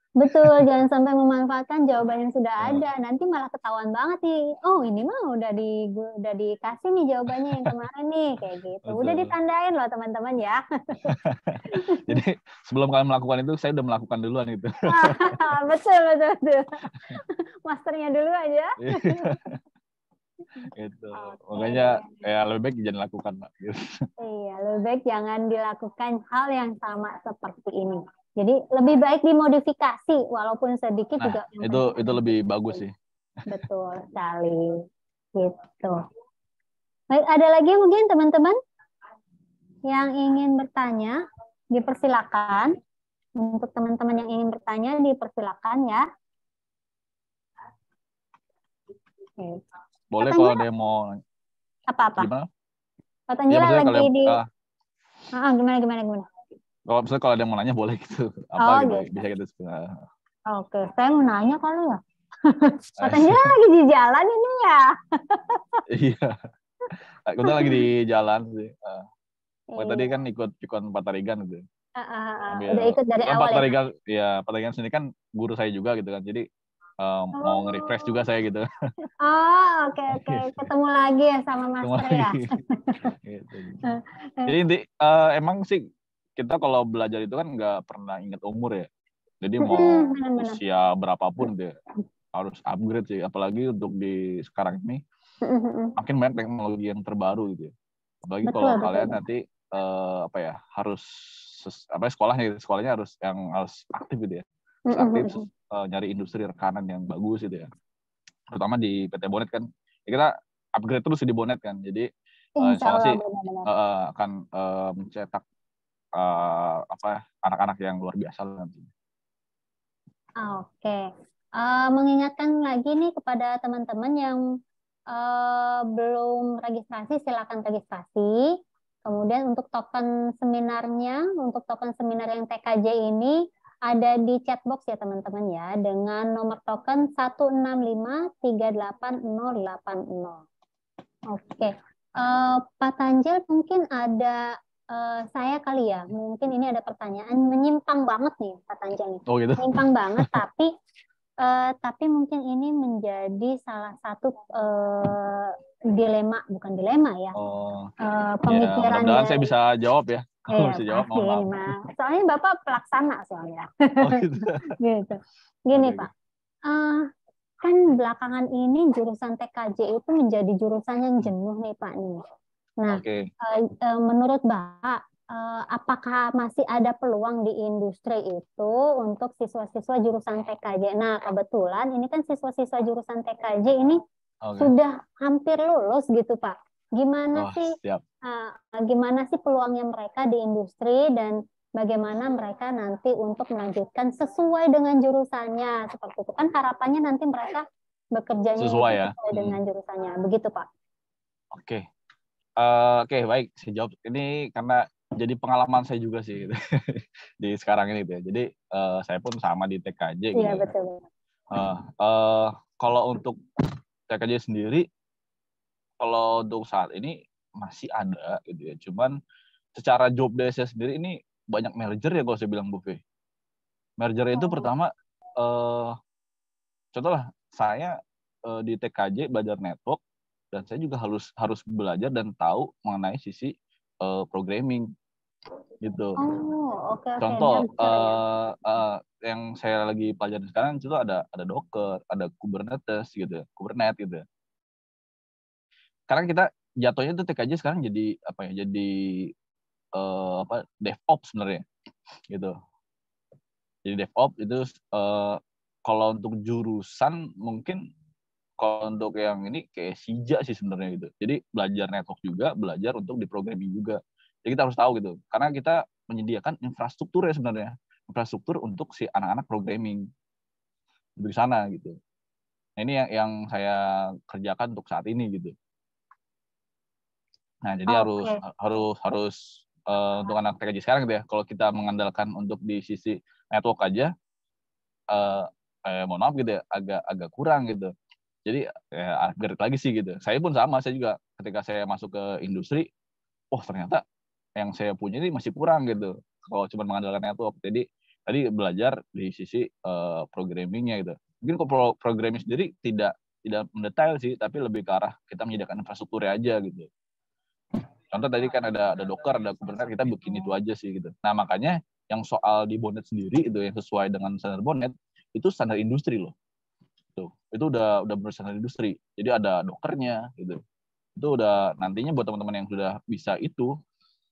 Speaker 4: Betul, jangan sampai memanfaatkan jawaban yang sudah
Speaker 2: Ya.
Speaker 4: ada. Nanti malah ketahuan banget nih. Oh, ini mah udah di udah dikasih nih jawabannya yang kemarin nih kayak gitu. Udah
Speaker 2: Betul.
Speaker 4: ditandain loh teman-teman ya.
Speaker 2: Jadi sebelum kalian melakukan itu, saya udah melakukan duluan itu.
Speaker 4: betul, betul, betul. Masternya dulu aja.
Speaker 2: Gitu.
Speaker 4: Oke.
Speaker 2: Makanya ya lebih baik jangan lakukan, Pak. Gitu.
Speaker 4: Iya, lebih baik jangan dilakukan hal yang sama seperti ini. Jadi lebih baik dimodifikasi walaupun sedikit
Speaker 2: Nah,
Speaker 4: juga.
Speaker 2: itu itu lebih bagus sih.
Speaker 4: Betul sekali. Gitu. Baik, ada lagi mungkin teman-teman yang ingin bertanya, dipersilakan. Untuk teman-teman yang ingin bertanya, dipersilakan ya. Oke.
Speaker 2: Boleh kalau ada yang mau
Speaker 4: Apa-apa?
Speaker 2: gimana?
Speaker 4: Pak Tanjila
Speaker 2: maksudnya
Speaker 4: lagi
Speaker 2: kalau
Speaker 4: di...
Speaker 2: ah,
Speaker 4: Ah, gimana, gimana, gimana?
Speaker 2: kalau misalnya kalau ada yang mau nanya boleh gitu. Apa
Speaker 4: Oh,
Speaker 2: gitu,
Speaker 4: gitu.
Speaker 2: bisa gitu. Ah.
Speaker 4: Oke, saya mau nanya kali ya. Pak Tanjila lagi di jalan ini ya.
Speaker 2: Iya. Kita lagi di jalan sih. Ah, pokoknya
Speaker 4: Iya.
Speaker 2: tadi kan ikut ikut Patarigan gitu.
Speaker 4: Ah, ah, ah.
Speaker 2: Ambil-
Speaker 4: Udah ikut dari awal ya.
Speaker 2: Patarigan, ya Patarigan sendiri kan guru saya juga gitu kan. Jadi mau
Speaker 4: Oh.
Speaker 2: nge-refresh juga saya gitu.
Speaker 4: Oh, oke oke. Ketemu lagi ya sama
Speaker 2: Cuma
Speaker 4: Master ya.
Speaker 2: gitu. Jadi inti, eh, emang sih kita kalau belajar itu kan nggak pernah ingat umur ya. Jadi mau usia berapapun deh harus upgrade sih. Apalagi untuk di sekarang ini makin banyak teknologi yang terbaru gitu. ya. Apalagi
Speaker 4: Betul,
Speaker 2: kalau
Speaker 4: betul,
Speaker 2: kalian nanti eh, apa ya harus apa ya, sekolahnya gitu. sekolahnya harus yang harus aktif gitu ya. Harus aktif eh, nyari industri rekanan yang bagus gitu ya. Terutama di PT Bonet kan. Ya kita upgrade terus di Bonet kan. Jadi
Speaker 4: Insya
Speaker 2: insya Allah sih, eh, akan eh, mencetak eh, apa anak-anak yang luar biasa nanti.
Speaker 4: Ah, Oke, Eh, mengingatkan lagi nih kepada teman-teman yang eh, belum registrasi, silakan registrasi. Kemudian untuk token seminarnya, untuk token seminar yang TKJ ini ada di chatbox ya teman-teman ya, dengan nomor token 165388080. Oke, Eh, Pak Tanjil mungkin ada eh, saya kali ya, mungkin ini ada pertanyaan menyimpang banget nih Pak Tanjil nih.
Speaker 2: Oh gitu.
Speaker 4: menyimpang banget tapi eh, tapi mungkin ini menjadi salah satu eh, dilema bukan dilema ya.
Speaker 2: Oh, ya,
Speaker 4: pemikiran
Speaker 2: mudah-mudahan saya bisa jawab ya.
Speaker 4: Iya,
Speaker 2: bisa jawab,
Speaker 4: pasti
Speaker 2: maaf.
Speaker 4: soalnya bapak pelaksana soalnya
Speaker 2: Oh gitu.
Speaker 4: gitu gini pak Eh, kan belakangan ini jurusan TKJ itu menjadi jurusan yang jenuh nih pak nih nah
Speaker 2: Oke.
Speaker 4: Eh, eh, menurut Bapak, eh, apakah masih ada peluang di industri itu untuk siswa-siswa jurusan TKJ? Nah, kebetulan ini kan siswa-siswa jurusan TKJ ini
Speaker 2: Oke.
Speaker 4: sudah hampir lulus gitu, Pak. Gimana
Speaker 2: Oh,
Speaker 4: sih,
Speaker 2: siap.
Speaker 4: Eh, gimana sih peluangnya mereka di industri dan bagaimana mereka nanti untuk melanjutkan sesuai dengan jurusannya seperti itu kan harapannya nanti mereka bekerjanya
Speaker 2: Sesuai ya.
Speaker 4: sesuai
Speaker 2: Hmm.
Speaker 4: dengan jurusannya, begitu Pak?
Speaker 2: Oke. Eh, Oke, baik. Saya jawab. Ini karena jadi pengalaman saya juga sih gitu. di sekarang ini gitu ya. Jadi eh, saya pun sama di TKJ gitu.
Speaker 4: Iya
Speaker 2: ya.
Speaker 4: betul.
Speaker 2: Eh, eh, kalau untuk TKJ sendiri, kalau untuk saat ini masih ada gitu ya. Cuman secara job desk sendiri ini banyak merger ya kalau saya bilang Bu Fe. Merger itu
Speaker 4: Oh.
Speaker 2: pertama, eh, contoh lah saya eh, di TKJ belajar network dan saya juga harus harus belajar dan tahu mengenai sisi eh, programming gitu.
Speaker 4: Oh, oke.
Speaker 2: Contoh
Speaker 4: ya.
Speaker 2: eh, eh, yang saya lagi pelajarin sekarang itu ada ada Docker, ada Kubernetes gitu, Kubernetes gitu. Sekarang kita jatuhnya tuh TKJ sekarang jadi apa ya? Jadi eh, apa DevOps sebenarnya gitu. Jadi DevOps itu eh, kalau untuk jurusan mungkin kalau untuk yang ini kayak SIJA sih sebenarnya gitu. Jadi belajar network juga, belajar untuk di programming juga. Jadi kita harus tahu gitu. Karena kita menyediakan infrastruktur ya sebenarnya. Infrastruktur untuk si anak-anak programming. Di sana gitu. Nah, ini yang, yang saya kerjakan untuk saat ini gitu. Nah, jadi
Speaker 4: Oke.
Speaker 2: harus harus harus eh, untuk anak TKJ sekarang gitu ya. Kalau kita mengandalkan untuk di sisi network aja eh, eh mohon maaf gitu ya, agak agak kurang gitu. Jadi ya upgrade lagi sih gitu. Saya pun sama, saya juga ketika saya masuk ke industri, oh ternyata yang saya punya ini masih kurang gitu. Kalau cuma mengandalkan network. Jadi tadi belajar di sisi eh, programmingnya gitu. Mungkin kalau pro- programming sendiri tidak tidak mendetail sih, tapi lebih ke arah kita menyediakan infrastrukturnya aja gitu. Contoh tadi kan ada ada Docker, ada Kubernetes, kita bikin itu aja sih gitu. Nah makanya yang soal di Bonnet sendiri itu yang sesuai dengan standar Bonnet itu standar industri loh. Tuh, itu udah udah benar standar industri. Jadi ada Dockernya gitu. Itu udah nantinya buat teman-teman yang sudah bisa itu,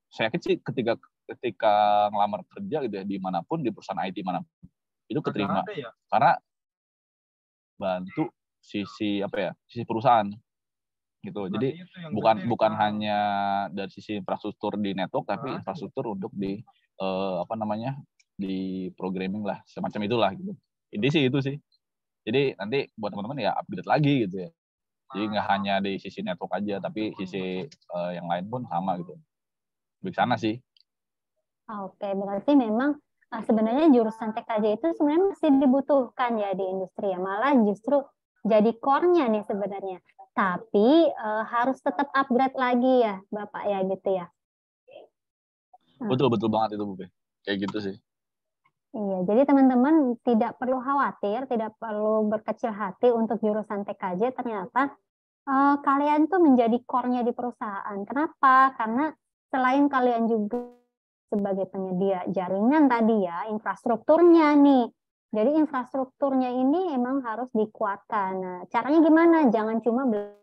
Speaker 2: saya yakin sih ketika ketika ngelamar kerja gitu ya di mana pun di perusahaan IT mana pun itu keterima
Speaker 1: ya?
Speaker 2: karena bantu sisi apa ya sisi perusahaan gitu. Jadi bukan bukan hanya dari sisi infrastruktur di network tapi
Speaker 1: Ah.
Speaker 2: infrastruktur untuk di eh, apa namanya di programming lah semacam itulah gitu. Ini sih itu sih. Jadi nanti buat teman-teman ya update lagi gitu ya. Jadi nggak hanya di sisi network aja tapi sisi eh, yang lain pun sama gitu. Di sana sih.
Speaker 4: Oke, berarti memang uh, sebenarnya jurusan TKJ itu sebenarnya masih dibutuhkan ya di industri ya. Malah justru jadi core-nya nih sebenarnya. Tapi uh, harus tetap upgrade lagi ya, Bapak ya gitu ya. Hmm.
Speaker 2: betul betul banget itu bu Be. kayak gitu sih
Speaker 4: Iya, jadi teman-teman tidak perlu khawatir, tidak perlu berkecil hati untuk jurusan TKJ. Ternyata eh, kalian tuh menjadi core-nya di perusahaan. Kenapa? Karena selain kalian juga sebagai penyedia jaringan tadi ya, infrastrukturnya nih. Jadi infrastrukturnya ini emang harus dikuatkan. Nah, caranya gimana? Jangan cuma beli-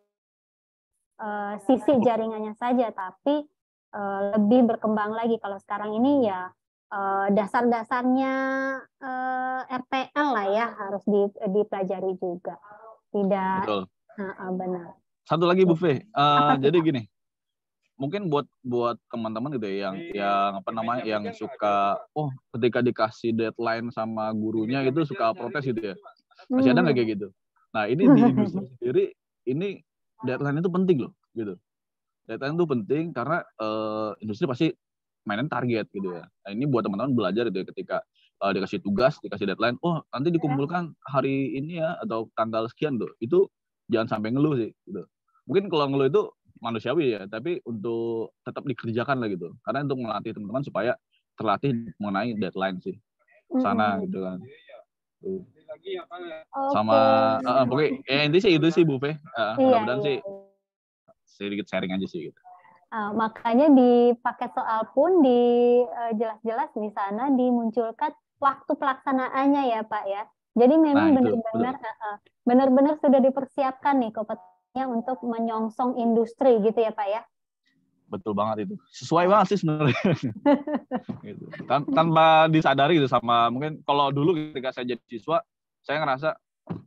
Speaker 4: eh, sisi jaringannya saja, tapi eh, lebih berkembang lagi. Kalau sekarang ini ya eh, dasar-dasarnya eh, RPL lah ya harus di- dipelajari juga. Tidak
Speaker 2: betul
Speaker 4: Heeh, benar.
Speaker 2: satu lagi bu Fe.
Speaker 4: Apa tuh,
Speaker 2: jadi gini mungkin buat buat teman-teman gitu ya yang yang apa namanya yang suka oh ketika dikasih deadline sama gurunya itu suka protes gitu ya. masih ada nggak kayak gitu? Nah ini di industri sendiri ini deadline itu penting loh gitu. Deadline itu penting karena eh, industri pasti mainin target gitu ya. Nah, ini buat teman-teman belajar gitu ya ketika eh, dikasih tugas dikasih deadline oh nanti dikumpulkan hari ini ya atau tanggal sekian tuh itu jangan sampai ngeluh sih gitu. Mungkin kalau ngeluh itu manusiawi ya tapi untuk tetap dikerjakan lah gitu karena untuk melatih teman-teman supaya terlatih mengenai deadline sih sana
Speaker 4: Mm-mm.
Speaker 2: gitu kan Tuh.
Speaker 4: Oke.
Speaker 2: sama eh, eh, pokoknya ya intinya sih itu sih Bu Fe Eh,
Speaker 4: Iya,
Speaker 2: mudah-mudahan
Speaker 4: iya,
Speaker 2: sih
Speaker 4: iya.
Speaker 2: sedikit sharing aja sih gitu
Speaker 4: Ah, makanya di paket soal pun di eh, jelas-jelas di sana dimunculkan waktu pelaksanaannya ya Pak ya. Jadi memang
Speaker 2: Nah,
Speaker 4: benar-benar eh, benar-benar sudah dipersiapkan nih kompetensinya untuk menyongsong industri gitu ya Pak ya.
Speaker 2: betul banget itu. Sesuai banget sih sebenarnya. Gitu. Tan- tanpa disadari gitu sama mungkin kalau dulu ketika saya jadi siswa saya ngerasa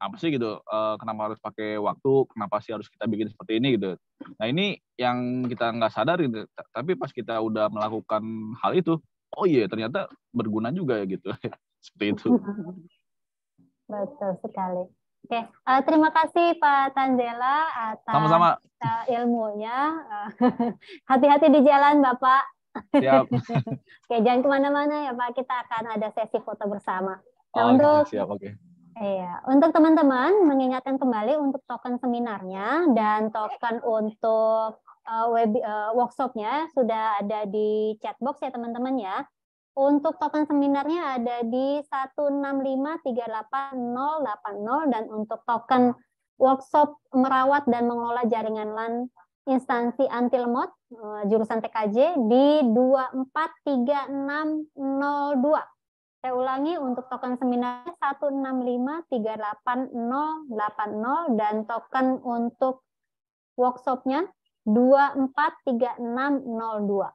Speaker 2: apa sih gitu eh, kenapa harus pakai waktu kenapa sih harus kita bikin seperti ini? Gitu. Nah ini yang kita nggak sadar gitu. Ta- tapi pas kita udah melakukan hal itu oh iya ternyata berguna juga ya gitu. Seperti itu.
Speaker 4: Betul sekali. Oke, eh, terima kasih Pak Tanzela atas
Speaker 2: sama-sama
Speaker 4: eh, ilmunya. Eh, Hati-hati di jalan Bapak.
Speaker 2: siap
Speaker 4: Oke, jangan ke mana-mana ya Pak. Kita akan ada sesi foto bersama. Nah,
Speaker 2: Oh,
Speaker 4: untuk
Speaker 2: siap oke
Speaker 4: Iya, untuk teman-teman mengingatkan kembali untuk token seminarnya dan token untuk uh, web uh, workshopnya sudah ada di chatbox ya teman-teman ya. Untuk token seminarnya ada di 165388080 dan untuk token workshop merawat dan mengelola jaringan LAN instansi anti lemot uh, jurusan TKJ di 243602. Saya ulangi untuk token seminarnya 165388080 dan token untuk workshopnya 243602.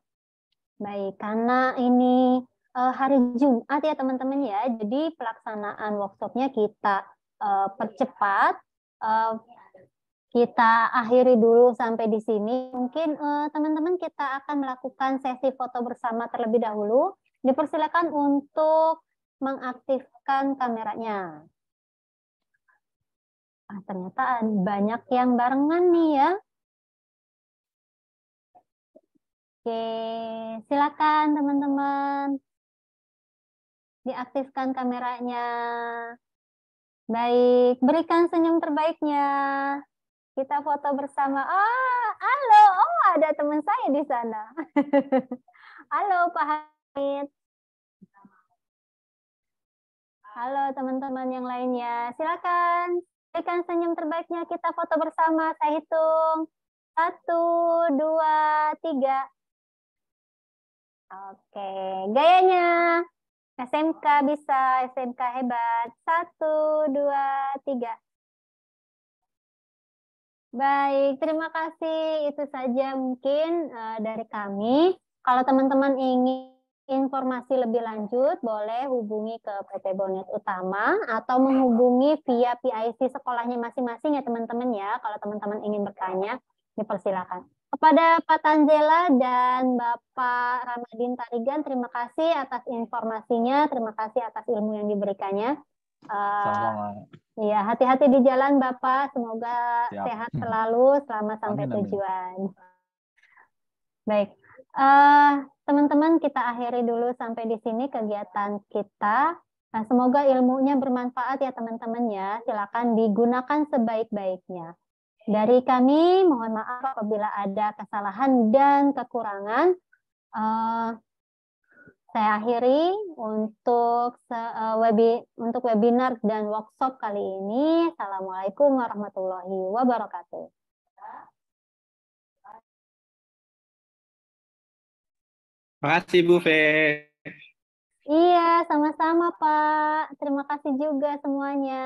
Speaker 4: Baik, karena ini eh, hari Jumat ya teman-teman ya, jadi pelaksanaan workshopnya kita eh, percepat. Eh, kita akhiri dulu sampai di sini. Mungkin teman-teman kita akan melakukan sesi foto bersama terlebih dahulu. Dipersilakan untuk mengaktifkan kameranya. Ah, ternyata banyak yang barengan nih ya. Oke, silakan teman-teman. Diaktifkan kameranya. Baik, berikan senyum terbaiknya. Kita foto bersama. Ah, halo. Oh, ada teman saya di sana. halo, Pak Hamid. Halo teman-teman yang lainnya. Silakan berikan senyum terbaiknya. Kita foto bersama. Saya hitung. Satu, dua, tiga. Oke, gayanya. SMK bisa, SMK hebat. Satu, dua, tiga. Baik, terima kasih. Itu saja mungkin eh, dari kami. Kalau teman-teman ingin informasi lebih lanjut, boleh hubungi ke PT Bonet Utama atau menghubungi via PIC sekolahnya masing-masing ya teman-teman ya. Kalau teman-teman ingin bertanya, dipersilakan. Kepada Pak Tanzela dan Bapak Ramadhin Tarigan, terima kasih atas informasinya, terima kasih atas ilmu yang diberikannya. Iya, hati-hati di jalan Bapak. Semoga
Speaker 2: Siap.
Speaker 4: sehat selalu selama sampai
Speaker 2: Amin, amin.
Speaker 4: tujuan. Baik, Eh, teman-teman kita akhiri dulu sampai di sini kegiatan kita. Nah, semoga ilmunya bermanfaat ya teman-teman ya. Silakan digunakan sebaik-baiknya. Dari kami mohon maaf apabila ada kesalahan dan kekurangan. Eh, saya akhiri untuk eh, webi untuk webinar dan workshop kali ini. Assalamualaikum warahmatullahi wabarakatuh.
Speaker 6: Makasih Bu Fe.
Speaker 4: Iya, sama-sama Pak. Terima kasih juga semuanya.